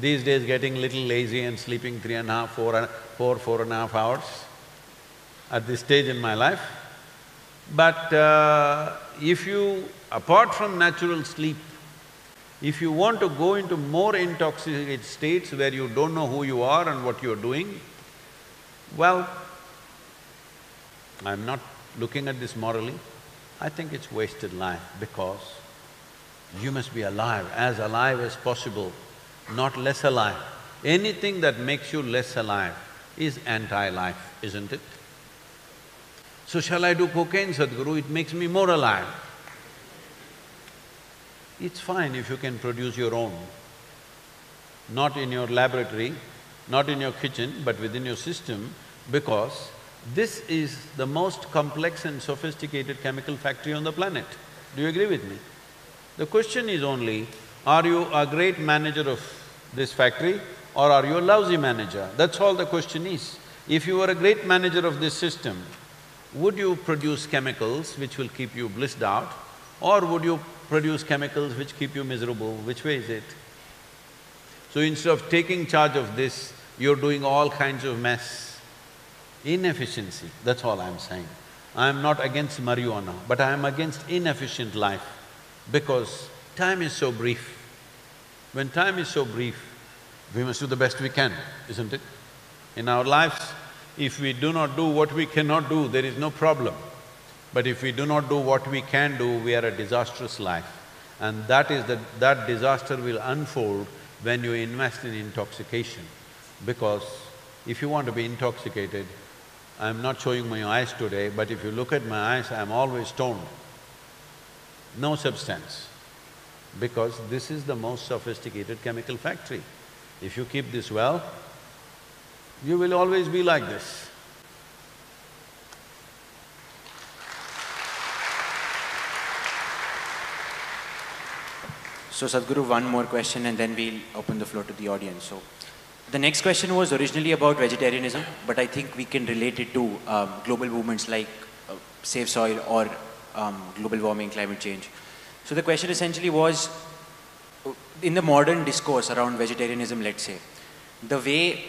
These days getting little lazy and sleeping three and a half, four, and, four, four and a half hours at this stage in my life. But uh, if you… apart from natural sleep, if you want to go into more intoxicated states where you don't know who you are and what you're doing, well, I'm not looking at this morally, I think it's wasted life because you must be alive, as alive as possible, not less alive. Anything that makes you less alive is anti-life, isn't it? So shall I do cocaine, Sadhguru? It makes me more alive. It's fine if you can produce your own, not in your laboratory, not in your kitchen, but within your system, because this is the most complex and sophisticated chemical factory on the planet. Do you agree with me? The question is only, are you a great manager of this factory or are you a lousy manager? That's all the question is. If you were a great manager of this system, would you produce chemicals which will keep you blissed out or would you produce chemicals which keep you miserable? Which way is it? So instead of taking charge of this, you're doing all kinds of mess. Inefficiency, that's all I'm saying. I'm not against marijuana, but I am against inefficient life because time is so brief. When time is so brief, we must do the best we can, isn't it? In our lives, if we do not do what we cannot do, there is no problem. But if we do not do what we can do, we are a disastrous life. And that is the… that disaster will unfold when you invest in intoxication. Because if you want to be intoxicated, I'm not showing my eyes today, but if you look at my eyes, I'm always stoned. No substance, because this is the most sophisticated chemical factory. If you keep this well, you will always be like this. So Sadhguru, one more question and then we'll open the floor to the audience. So, the next question was originally about vegetarianism, but I think we can relate it to um, global movements like uh, Save Soil or um, global warming, climate change. So the question essentially was, in the modern discourse around vegetarianism, let's say, the way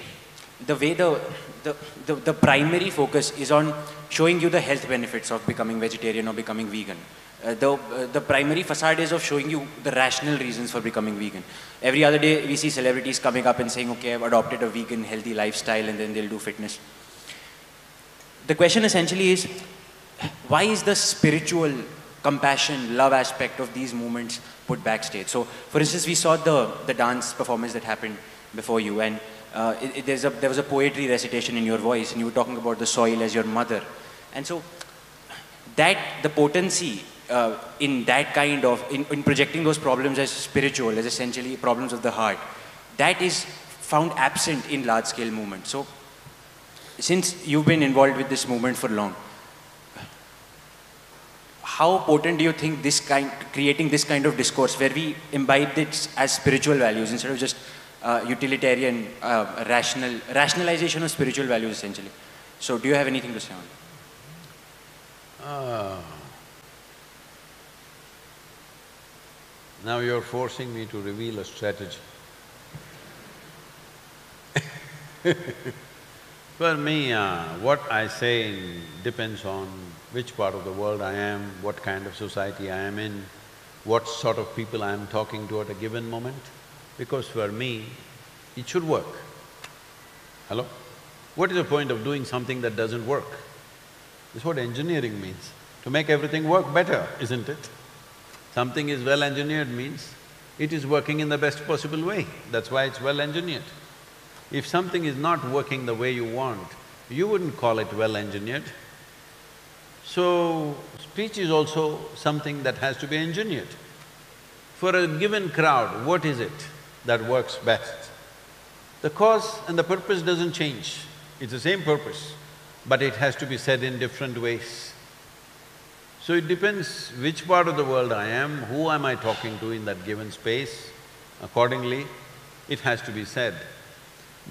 the way the, the, the, the primary focus is on showing you the health benefits of becoming vegetarian or becoming vegan. Uh, the, uh, the primary facade is of showing you the rational reasons for becoming vegan. Every other day we see celebrities coming up and saying, okay, I've adopted a vegan healthy lifestyle and then they'll do fitness. The question essentially is, why is the spiritual compassion, love aspect of these movements put backstage? So, for instance, we saw the, the dance performance that happened before you and uh, it, it, a, there was a poetry recitation in your voice and you were talking about the soil as your mother. And so, that, the potency uh, in that kind of, in, in projecting those problems as spiritual, as essentially problems of the heart, that is found absent in large-scale movements. So, since you've been involved with this movement for long, how potent do you think this kind, creating this kind of discourse where we imbibe this as spiritual values instead of just uh, utilitarian, uh, rational, rationalization of spiritual values essentially. So do you have anything to say on that? Ah. Now you're forcing me to reveal a strategy. [laughs] For me, uh, what I say depends on which part of the world I am, what kind of society I am in, what sort of people I am talking to at a given moment. Because for me, it should work. Hello? What is the point of doing something that doesn't work? That's what engineering means, to make everything work better, isn't it? Something is well engineered means it is working in the best possible way, that's why it's well engineered. If something is not working the way you want, you wouldn't call it well engineered. So, speech is also something that has to be engineered. For a given crowd, what is it that works best? The cause and the purpose doesn't change, it's the same purpose, but it has to be said in different ways. So it depends which part of the world I am, who am I talking to in that given space, accordingly it has to be said.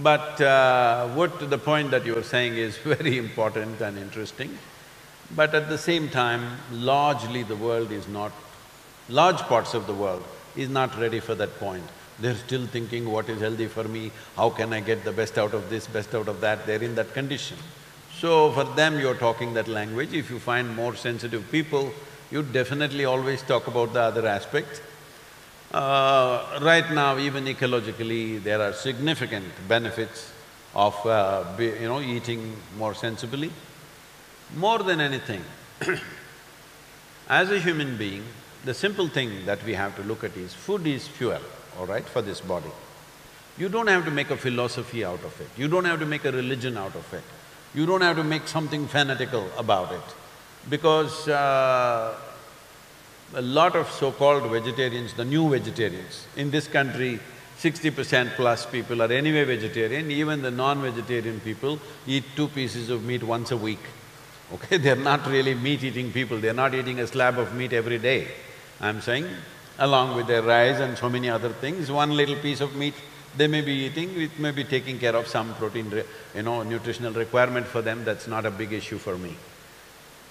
But uh, what the point that you are saying is [laughs] very important and interesting. But at the same time, largely the world is not… large parts of the world is not ready for that point. They're still thinking, what is healthy for me, how can I get the best out of this, best out of that, they're in that condition. So for them, you're talking that language. If you find more sensitive people, you definitely always talk about the other aspect. Uh, right now, even ecologically, there are significant benefits of, uh, be, you know, eating more sensibly. More than anything, [clears throat] as a human being, the simple thing that we have to look at is food is fuel, all right, for this body. You don't have to make a philosophy out of it, you don't have to make a religion out of it, you don't have to make something fanatical about it, because uh, a lot of so-called vegetarians, the new vegetarians, in this country, sixty percent plus people are anyway vegetarian, even the non-vegetarian people eat two pieces of meat once a week. [laughs] Okay, they're not really meat-eating people, they're not eating a slab of meat every day. I'm saying, along with their rice and so many other things, one little piece of meat they may be eating, it may be taking care of some protein, you know, nutritional requirement for them, that's not a big issue for me.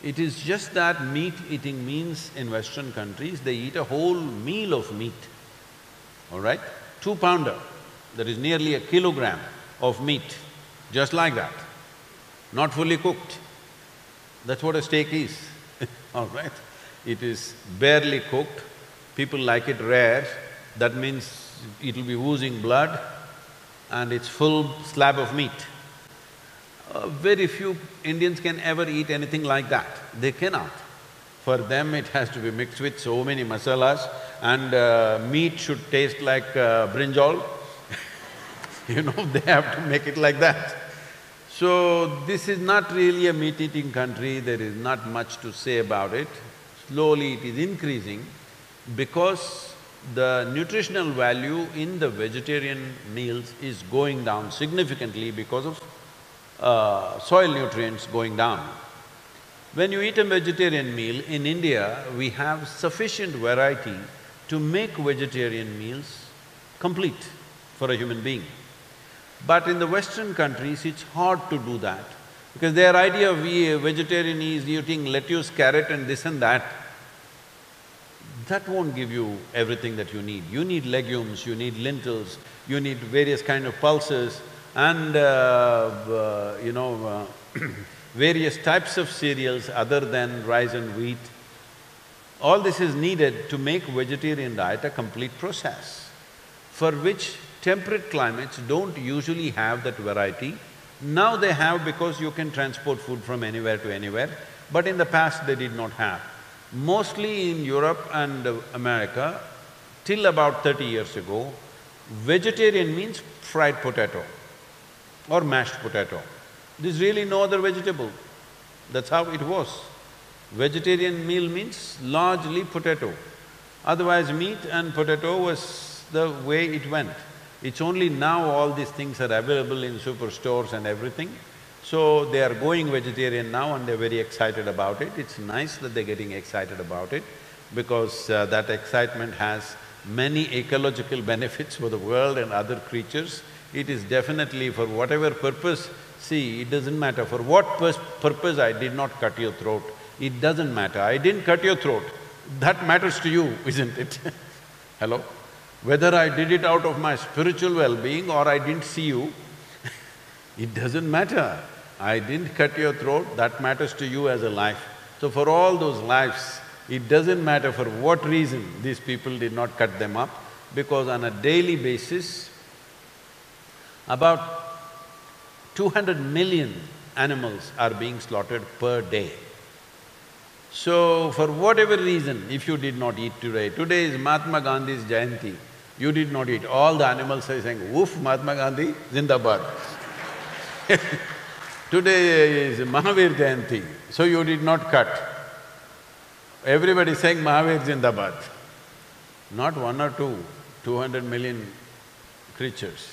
It is just that meat eating means in Western countries, they eat a whole meal of meat, all right? Two pounder, that is nearly a kilogram of meat, just like that, not fully cooked. That's what a steak is, [laughs] all right? It is barely cooked, people like it rare, that means it'll be oozing blood and it's full slab of meat. Uh, very few Indians can ever eat anything like that, they cannot. For them it has to be mixed with so many masalas and uh, meat should taste like uh, brinjal [laughs] you know, they have to make it like that. So, this is not really a meat-eating country, there is not much to say about it. Slowly it is increasing because the nutritional value in the vegetarian meals is going down significantly because of uh, soil nutrients going down. When you eat a vegetarian meal, in India, we have sufficient variety to make vegetarian meals complete for a human being. But in the Western countries, it's hard to do that because their idea of vegetarian is eating lettuce, carrot and this and that. That won't give you everything that you need. You need legumes, you need lentils, you need various kind of pulses, and uh, uh, you know, uh, [clears throat] various types of cereals other than rice and wheat. All this is needed to make vegetarian diet a complete process, for which temperate climates don't usually have that variety. Now they have because you can transport food from anywhere to anywhere, but in the past they did not have. Mostly in Europe and America, till about thirty years ago, vegetarian means fried potato or mashed potato. There's really no other vegetable. That's how it was. Vegetarian meal means largely potato. Otherwise, meat and potato was the way it went. It's only now all these things are available in superstores and everything. So they are going vegetarian now and they're very excited about it. It's nice that they're getting excited about it because uh, that excitement has many ecological benefits for the world and other creatures. It is definitely for whatever purpose, see, it doesn't matter for what purpose I did not cut your throat, it doesn't matter. I didn't cut your throat, that matters to you, [laughs] isn't it? [laughs] Hello? Whether I did it out of my spiritual well-being or I didn't see you, [laughs] it doesn't matter. I didn't cut your throat, that matters to you as a life. So for all those lives, it doesn't matter for what reason these people did not cut them up, because on a daily basis, about two hundred million animals are being slaughtered per day. So, for whatever reason, if you did not eat today, today is Mahatma Gandhi's Jayanti, you did not eat, all the animals are saying, woof, Mahatma Gandhi, Zindabad. [laughs] today is Mahavir Jayanti, so you did not cut. Everybody saying Mahavir Zindabad. Not one or two, two hundred million creatures.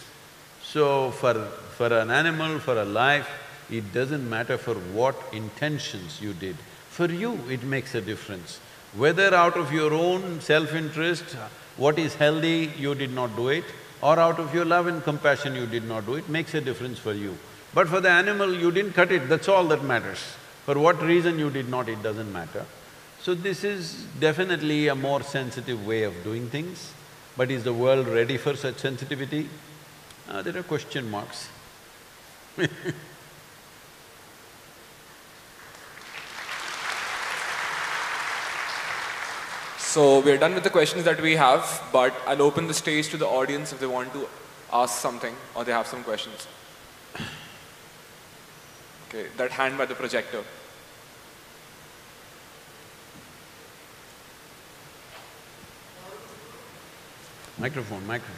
So for… for an animal, for a life, it doesn't matter for what intentions you did. For you, it makes a difference. Whether out of your own self-interest, what is healthy, you did not do it, or out of your love and compassion you did not do it, makes a difference for you. But for the animal, you didn't cut it, that's all that matters. For what reason you did not, it doesn't matter. So this is definitely a more sensitive way of doing things, but is the world ready for such sensitivity? Uh, there are question marks [laughs] So we're done with the questions that we have, but I'll open the stage to the audience if they want to ask something or they have some questions. Okay, that hand by the projector. Microphone, microphone.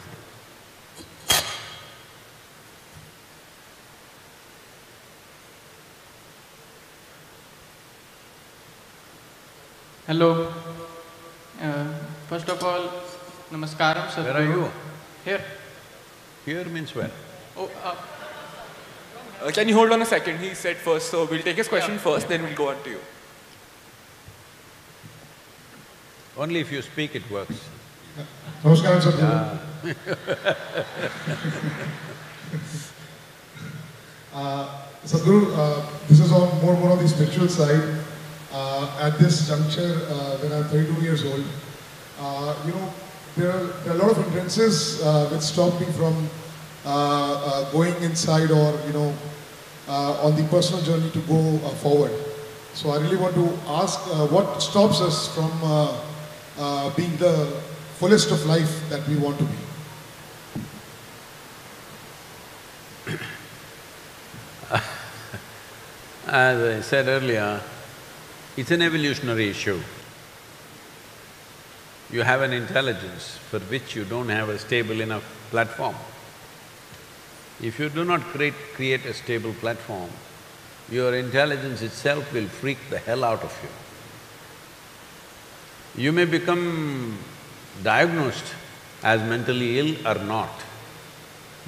Hello. Uh, first of all, namaskaram, sir. Where are you? Here. Here means where? Oh, uh, Uh, can you hold on a second? He said first, so we'll take his question first, then we'll go on to you. Only if you speak it works. Namaskaram, Sadhguru. [laughs] uh, Sadhguru, uh, this is on more, more on the spiritual side. Uh, at this juncture, uh, when I'm 32 years old, uh, you know, there are, there are a lot of hindrances uh, which stop me from uh, uh, going inside or, you know, uh, on the personal journey to go uh, forward. So I really want to ask uh, what stops us from uh, uh, being the fullest of life that we want to be? [laughs] As I said earlier, it's an evolutionary issue. You have an intelligence for which you don't have a stable enough platform. If you do not create… create a stable platform, your intelligence itself will freak the hell out of you. You may become diagnosed as mentally ill or not,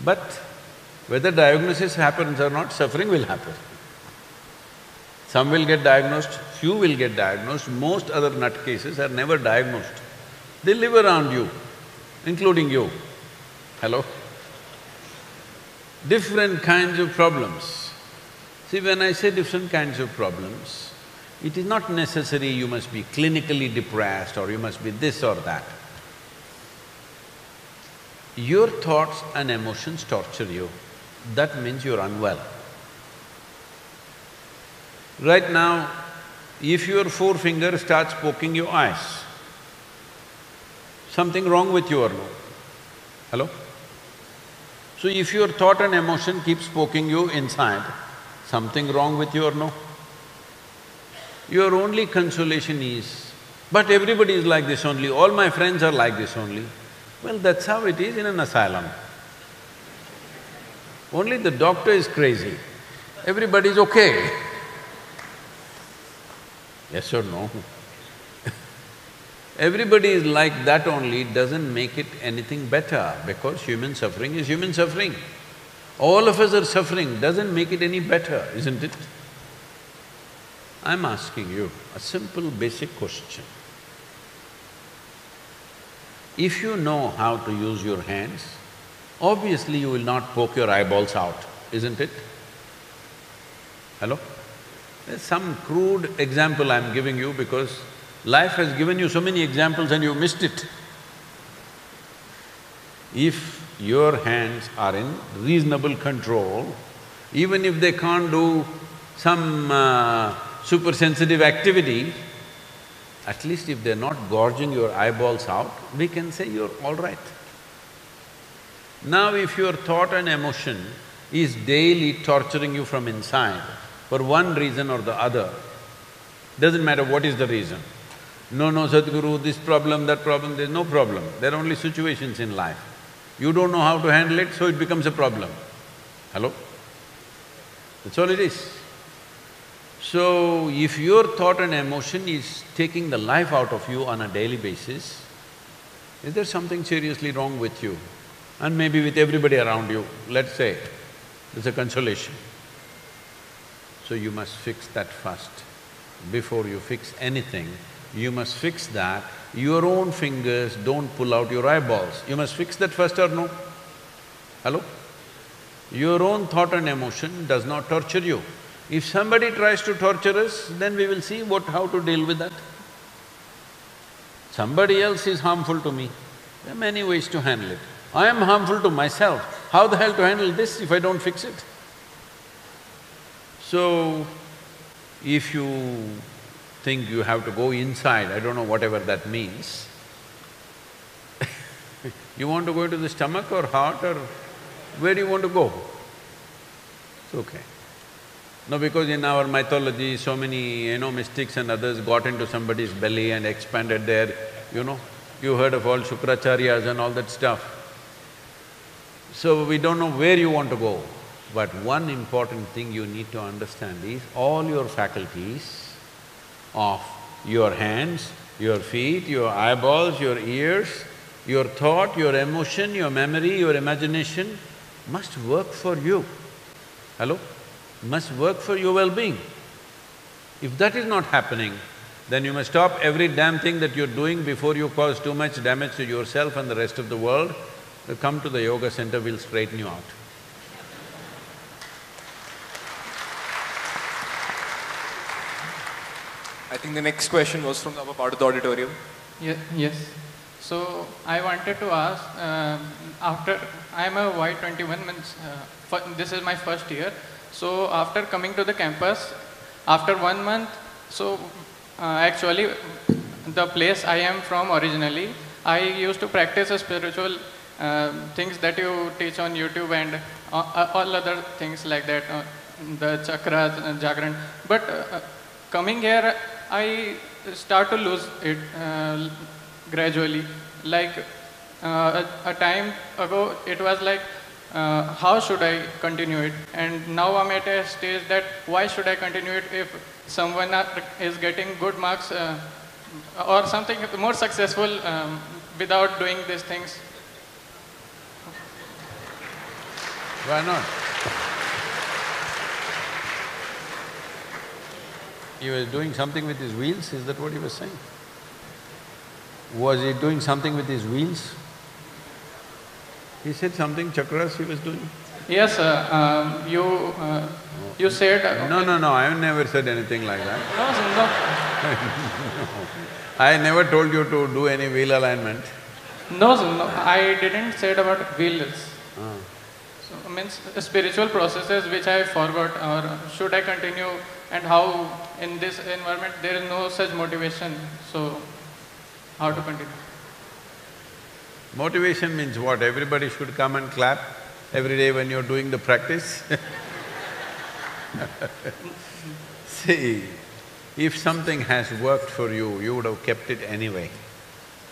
but whether diagnosis happens or not, suffering will happen. Some will get diagnosed, few will get diagnosed, most other nutcases are never diagnosed. They live around you, including you. Hello? Different kinds of problems. See, when I say different kinds of problems, it is not necessary you must be clinically depressed or you must be this or that. Your thoughts and emotions torture you, that means you're unwell. Right now, if your forefinger starts poking your eyes, something wrong with you or no? Hello? So if your thought and emotion keeps poking you inside, something wrong with you or no? Your only consolation is, but everybody is like this only, all my friends are like this only. Well, that's how it is in an asylum. Only the doctor is crazy, everybody is okay. [laughs] Yes or no? Everybody is like that only doesn't make it anything better because human suffering is human suffering. All of us are suffering, doesn't make it any better, isn't it? I'm asking you a simple basic question. If you know how to use your hands, obviously you will not poke your eyeballs out, isn't it? Hello? There's some crude example I'm giving you because life has given you so many examples and you missed it. If your hands are in reasonable control, even if they can't do some uh, super sensitive activity, at least if they're not gorging your eyeballs out, we can say you're all right. Now if your thought and emotion is daily torturing you from inside for one reason or the other, doesn't matter what is the reason. No, no, Sadhguru, this problem, that problem, there's no problem. There are only situations in life. You don't know how to handle it, so it becomes a problem. Hello? That's all it is. So, if your thought and emotion is taking the life out of you on a daily basis, is there something seriously wrong with you? And maybe with everybody around you, let's say, it's a consolation. So you must fix that first. Before you fix anything, you must fix that your own fingers don't pull out your eyeballs. You must fix that first or no? Hello? Your own thought and emotion does not torture you. If somebody tries to torture us, then we will see what… how to deal with that. Somebody else is harmful to me, there are many ways to handle it. I am harmful to myself, how the hell to handle this if I don't fix it? So, if you think you have to go inside, I don't know whatever that means, [laughs] you want to go into the stomach or heart or where do you want to go? It's okay. No, because in our mythology, so many, you know, mystics and others got into somebody's belly and expanded there, you know. You heard of all Shukracharyas and all that stuff. So we don't know where you want to go. But one important thing you need to understand is all your faculties of your hands, your feet, your eyeballs, your ears, your thought, your emotion, your memory, your imagination must work for you. Hello? must work for your well-being. If that is not happening, then you must stop every damn thing that you're doing before you cause too much damage to yourself and the rest of the world. Come to the yoga center, we'll straighten you out. I think the next question was from the upper part of the auditorium. Ye yes. So I wanted to ask, uh, after I'm a Y21 means uh, this is my first year. So after coming to the campus, after one month, so uh, actually the place I am from originally, I used to practice a spiritual uh, things that you teach on YouTube and uh, uh all other things like that, uh, the chakras, uh, jagran. But coming here, I start to lose it gradually. Like a, a time ago, it was like uh, how should I continue it? And now I'm at a stage that why should I continue it if someone is getting good marks uh, or something more successful um, without doing these things? Why not? He was doing something with his wheels, is that what he was saying? Was he doing something with his wheels? He said something, chakras he was doing? Yes, uh, um, you… Uh, you said… Uh, no, no, no, I have never said anything like that. No, no. no. [laughs] I never told you to do any wheel alignment. No, sir, no, I didn't say about wheels. Ah. So, means spiritual processes which I forgot or should I continue and how in this environment there is no such motivation, so how to continue? Motivation means what? Everybody should come and clap every day when you're doing the practice [laughs] See, if something has worked for you, you would have kept it anyway.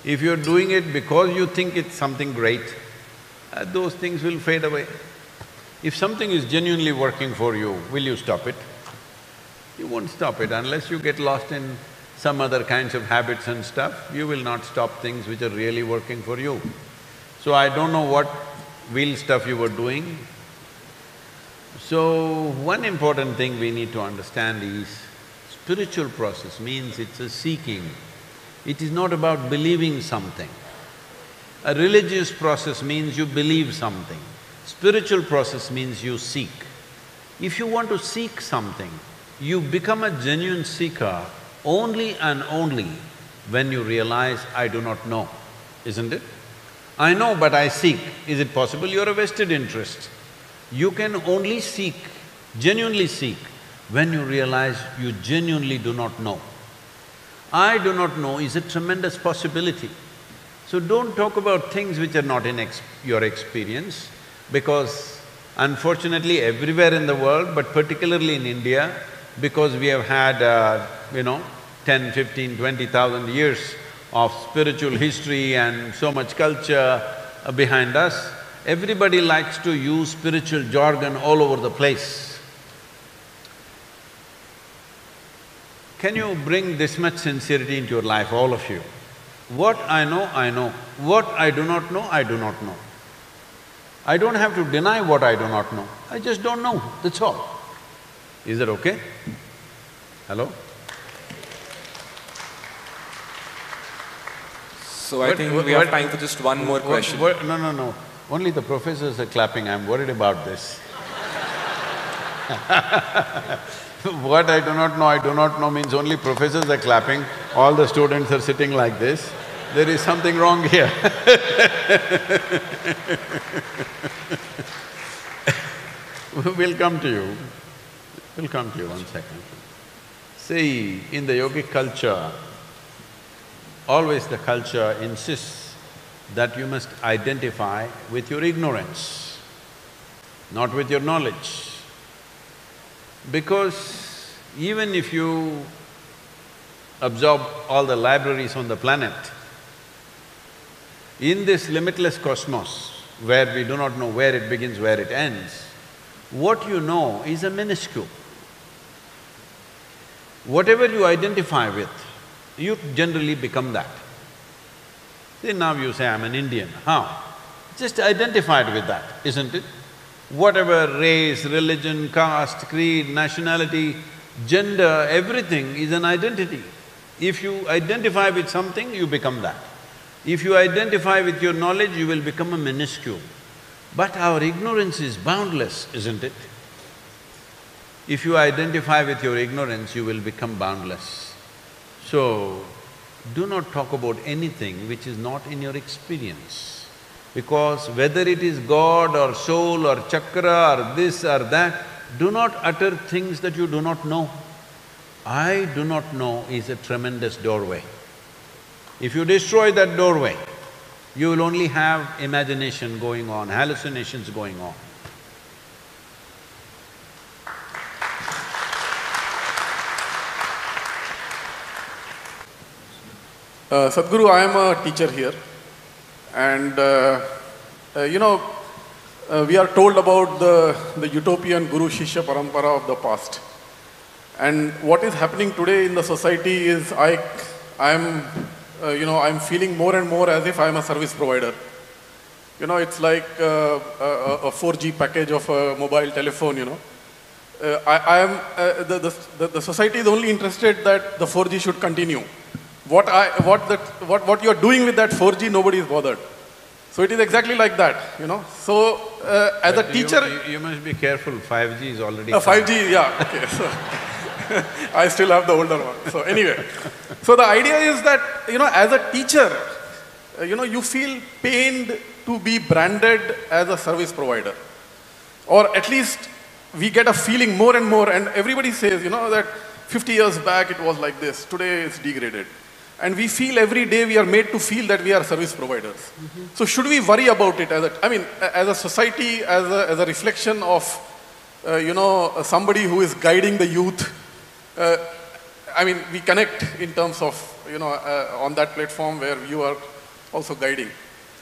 If you're doing it because you think it's something great, uh, those things will fade away. If something is genuinely working for you, will you stop it? You won't stop it unless you get lost in some other kinds of habits and stuff, you will not stop things which are really working for you. So I don't know what wheel stuff you were doing. So one important thing we need to understand is spiritual process means it's a seeking. It is not about believing something. A religious process means you believe something. Spiritual process means you seek. If you want to seek something, you become a genuine seeker only and only when you realize, I do not know, isn't it? I know but I seek. Is it possible? You're a vested interest. You can only seek, genuinely seek, when you realize you genuinely do not know. I do not know is a tremendous possibility. So don't talk about things which are not in your experience because unfortunately everywhere in the world, but particularly in India, because we have had, uh, you know, ten, fifteen, twenty thousand years of spiritual history and so much culture uh, behind us, everybody likes to use spiritual jargon all over the place. Can you bring this much sincerity into your life, all of you? What I know, I know. What I do not know, I do not know. I don't have to deny what I do not know, I just don't know, that's all. Is that okay? Hello? So I What- think what- we have time for just one more What- question. no, no, no. Only the professors are clapping, I'm worried about this. [laughs] what I do not know, I do not know means only professors are clapping, all the students are sitting like this. There is something wrong here [laughs] We'll come to you. We'll come to you, one second. See, in the yogic culture, always the culture insists that you must identify with your ignorance, not with your knowledge. Because even if you absorb all the libraries on the planet, in this limitless cosmos, where we do not know where it begins, where it ends, what you know is a minuscule. Whatever you identify with, you generally become that. See, now you say, I'm an Indian, how? Just identified with that, isn't it? Whatever race, religion, caste, creed, nationality, gender, everything is an identity. If you identify with something, you become that. If you identify with your knowledge, you will become a minuscule. But our ignorance is boundless, isn't it? If you identify with your ignorance, you will become boundless. So, do not talk about anything which is not in your experience. Because whether it is God or soul or chakra or this or that, do not utter things that you do not know. I do not know is a tremendous doorway. If you destroy that doorway, you will only have imagination going on, hallucinations going on. Uh, Sadhguru, I am a teacher here, and uh, uh, you know, uh, we are told about the, the utopian Guru Shishya Parampara of the past. And what is happening today in the society is I, I'm, uh, you know, I'm feeling more and more as if I'm a service provider. You know, it's like uh, a, a 4G package of a mobile telephone, you know. I, I am, the, the, the society is only interested that the 4G should continue. What, I, what, that, what, what you're doing with that 4G, nobody is bothered. So it is exactly like that, you know. So uh, as But a teacher, you, you must be careful, 5G is already uh, 5G, yeah, okay. So [laughs] I still have the older one. So anyway, so the idea is that, you know, as a teacher, uh, you know, you feel pained to be branded as a service provider. Or at least we get a feeling more and more, and everybody says, you know, that 50 years back it was like this, today it's degraded. And we feel every day we are made to feel that we are service providers. So should we worry about it as a, I mean, as a society, as a, as a reflection of, uh, you know, somebody who is guiding the youth? Uh, I mean, we connect in terms of, you know, uh, on that platform where you are also guiding.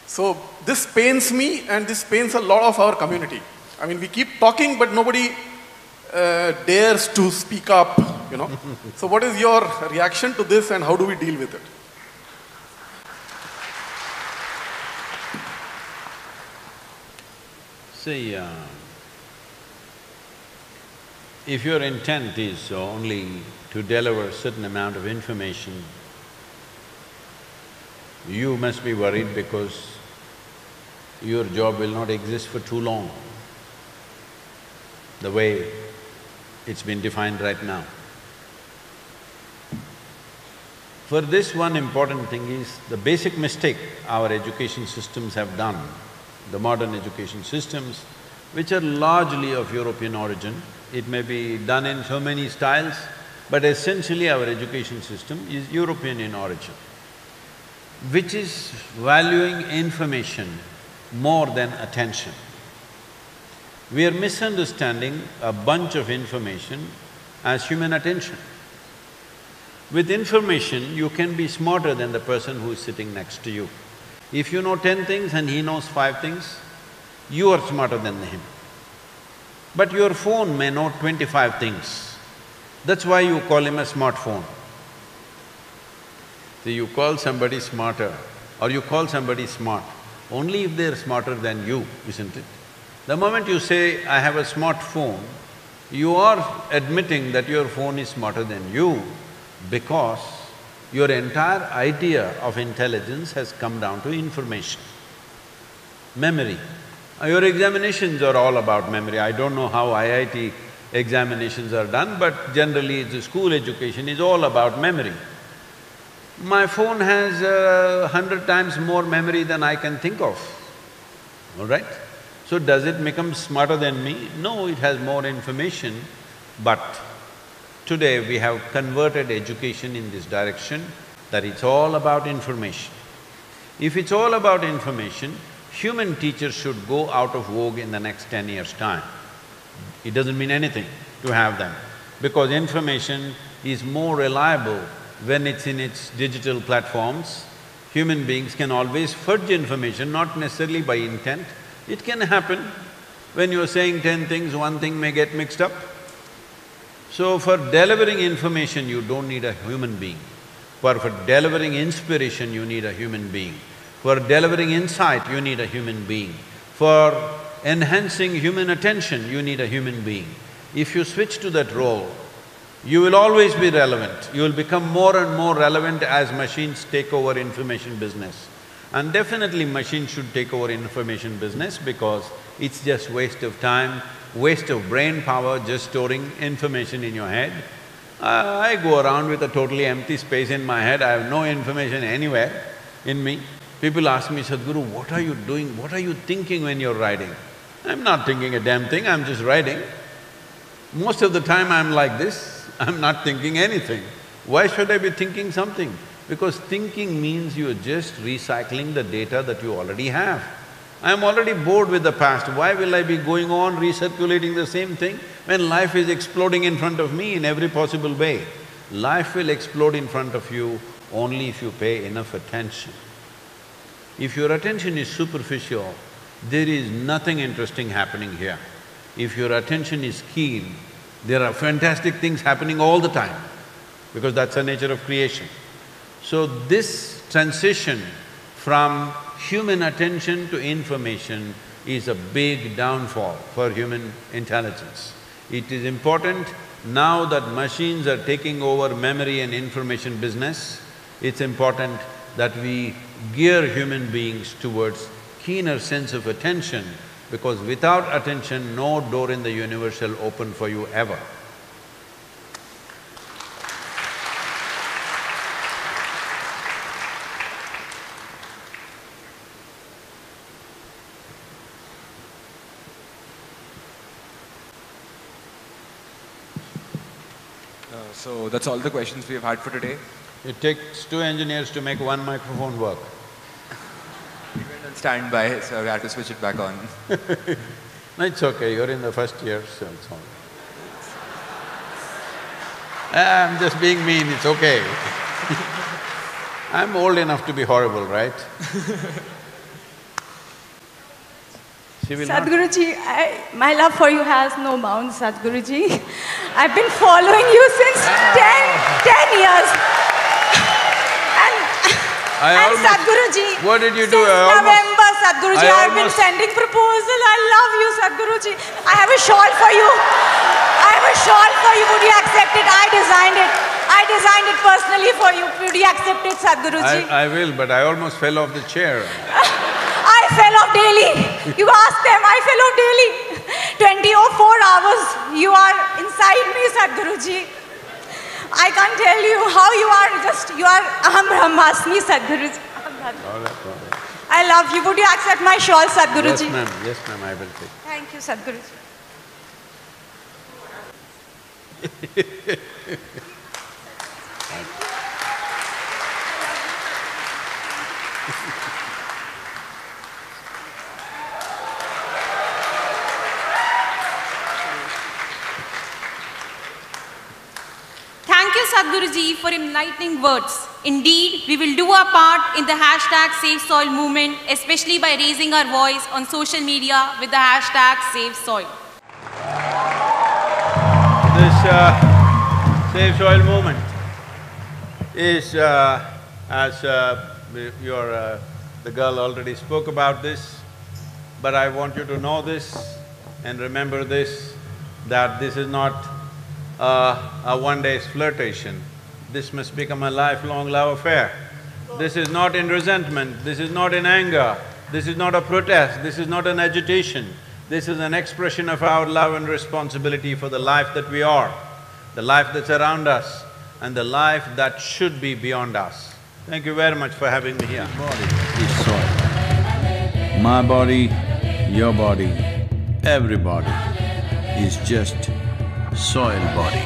So this pains me and this pains a lot of our community. I mean, we keep talking, but nobody uh, dares to speak up, you know. so what is your reaction to this and how do we deal with it? See, uh, if your intent is only to deliver a certain amount of information, you must be worried because your job will not exist for too long, the way it's been defined right now. For this, one important thing is the basic mistake our education systems have done, the modern education systems, which are largely of European origin. It may be done in so many styles, but essentially our education system is European in origin, which is valuing information more than attention. We are misunderstanding a bunch of information as human attention. With information, you can be smarter than the person who is sitting next to you. If you know ten things and he knows five things, you are smarter than him. But your phone may know twenty-five things. That's why you call him a smartphone. See, you call somebody smarter or you call somebody smart only if they're smarter than you, isn't it? The moment you say, I have a smartphone, you are admitting that your phone is smarter than you because your entire idea of intelligence has come down to information. Memory. Uh, Your examinations are all about memory. I don't know how IIT examinations are done, but generally the school education is all about memory. My phone has a hundred times more memory than I can think of, all right? So does it become smarter than me? No, it has more information, but today we have converted education in this direction that it's all about information. If it's all about information, human teachers should go out of vogue in the next ten years' time. It doesn't mean anything to have them, because information is more reliable when it's in its digital platforms. Human beings can always fudge information, not necessarily by intent. It can happen. When you're saying ten things, one thing may get mixed up. So for delivering information, you don't need a human being. For, for delivering inspiration, you need a human being. For delivering insight, you need a human being. For enhancing human attention, you need a human being. If you switch to that role, you will always be relevant. You will become more and more relevant as machines take over information business. And definitely machines should take over information business because it's just waste of time, waste of brain power just storing information in your head. I go around with a totally empty space in my head, I have no information anywhere in me. People ask me, Sadhguru, what are you doing, what are you thinking when you're writing? I'm not thinking a damn thing, I'm just writing. Most of the time I'm like this, I'm not thinking anything. Why should I be thinking something? Because thinking means you're just recycling the data that you already have. I'm already bored with the past, why will I be going on recirculating the same thing when life is exploding in front of me in every possible way? Life will explode in front of you only if you pay enough attention. If your attention is superficial, there is nothing interesting happening here. If your attention is keen, there are fantastic things happening all the time because that's the nature of creation. So this transition from human attention to information is a big downfall for human intelligence. It is important now that machines are taking over memory and information business, it's important that we gear human beings towards keener sense of attention because without attention, no door in the universe shall open for you ever. Uh, so that's all the questions we have had for today. It takes two engineers to make one microphone work. We went on standby, so we had to switch it back on. [laughs] No, it's okay, you're in the first year, so it's all. Ah, I'm just being mean, it's okay. [laughs] I'm old enough to be horrible, right? [laughs] She will… Sadhguruji, I, my love for you has no bounds, Sadhguruji. I've been following you since ah. ten, ten years. And, I and almost- Sadhguruji, What did you do? since I almost- November, Sadhguruji, I I've been sending proposal. I love you, Sadhguruji. I have a shawl for you. I have a shawl for you. Would you accept it? I designed it. I designed it personally for you. Would you accept it, Sadhguruji? I, I will, but I almost fell off the chair. [laughs] I fell off Delhi. You ask them, I fellow Delhi. 2004 hours, you are inside me, Sadhguruji. I can't tell you how you are just, you are Aham Brahmasmi, Sadhguruji. I love you. Would you accept my shawl, Sadhguruji? Yes, ma'am. Yes, ma'am, I will take. Thank you, Sadhguruji. [laughs] Thank you, Sadhguruji, for enlightening words. Indeed, we will do our part in the hashtag Save Soil movement, especially by raising our voice on social media with the hashtag Save Soil. This uh, Save Soil movement is, uh, as uh, your, uh, the girl already spoke about this, but I want you to know this and remember this, that this is not a one-day's flirtation. This must become a lifelong love affair. This is not in resentment, this is not in anger, this is not a protest, this is not an agitation. This is an expression of our love and responsibility for the life that we are, the life that's around us, and the life that should be beyond us. Thank you very much for having me here. My body, your body, everybody is just soil body.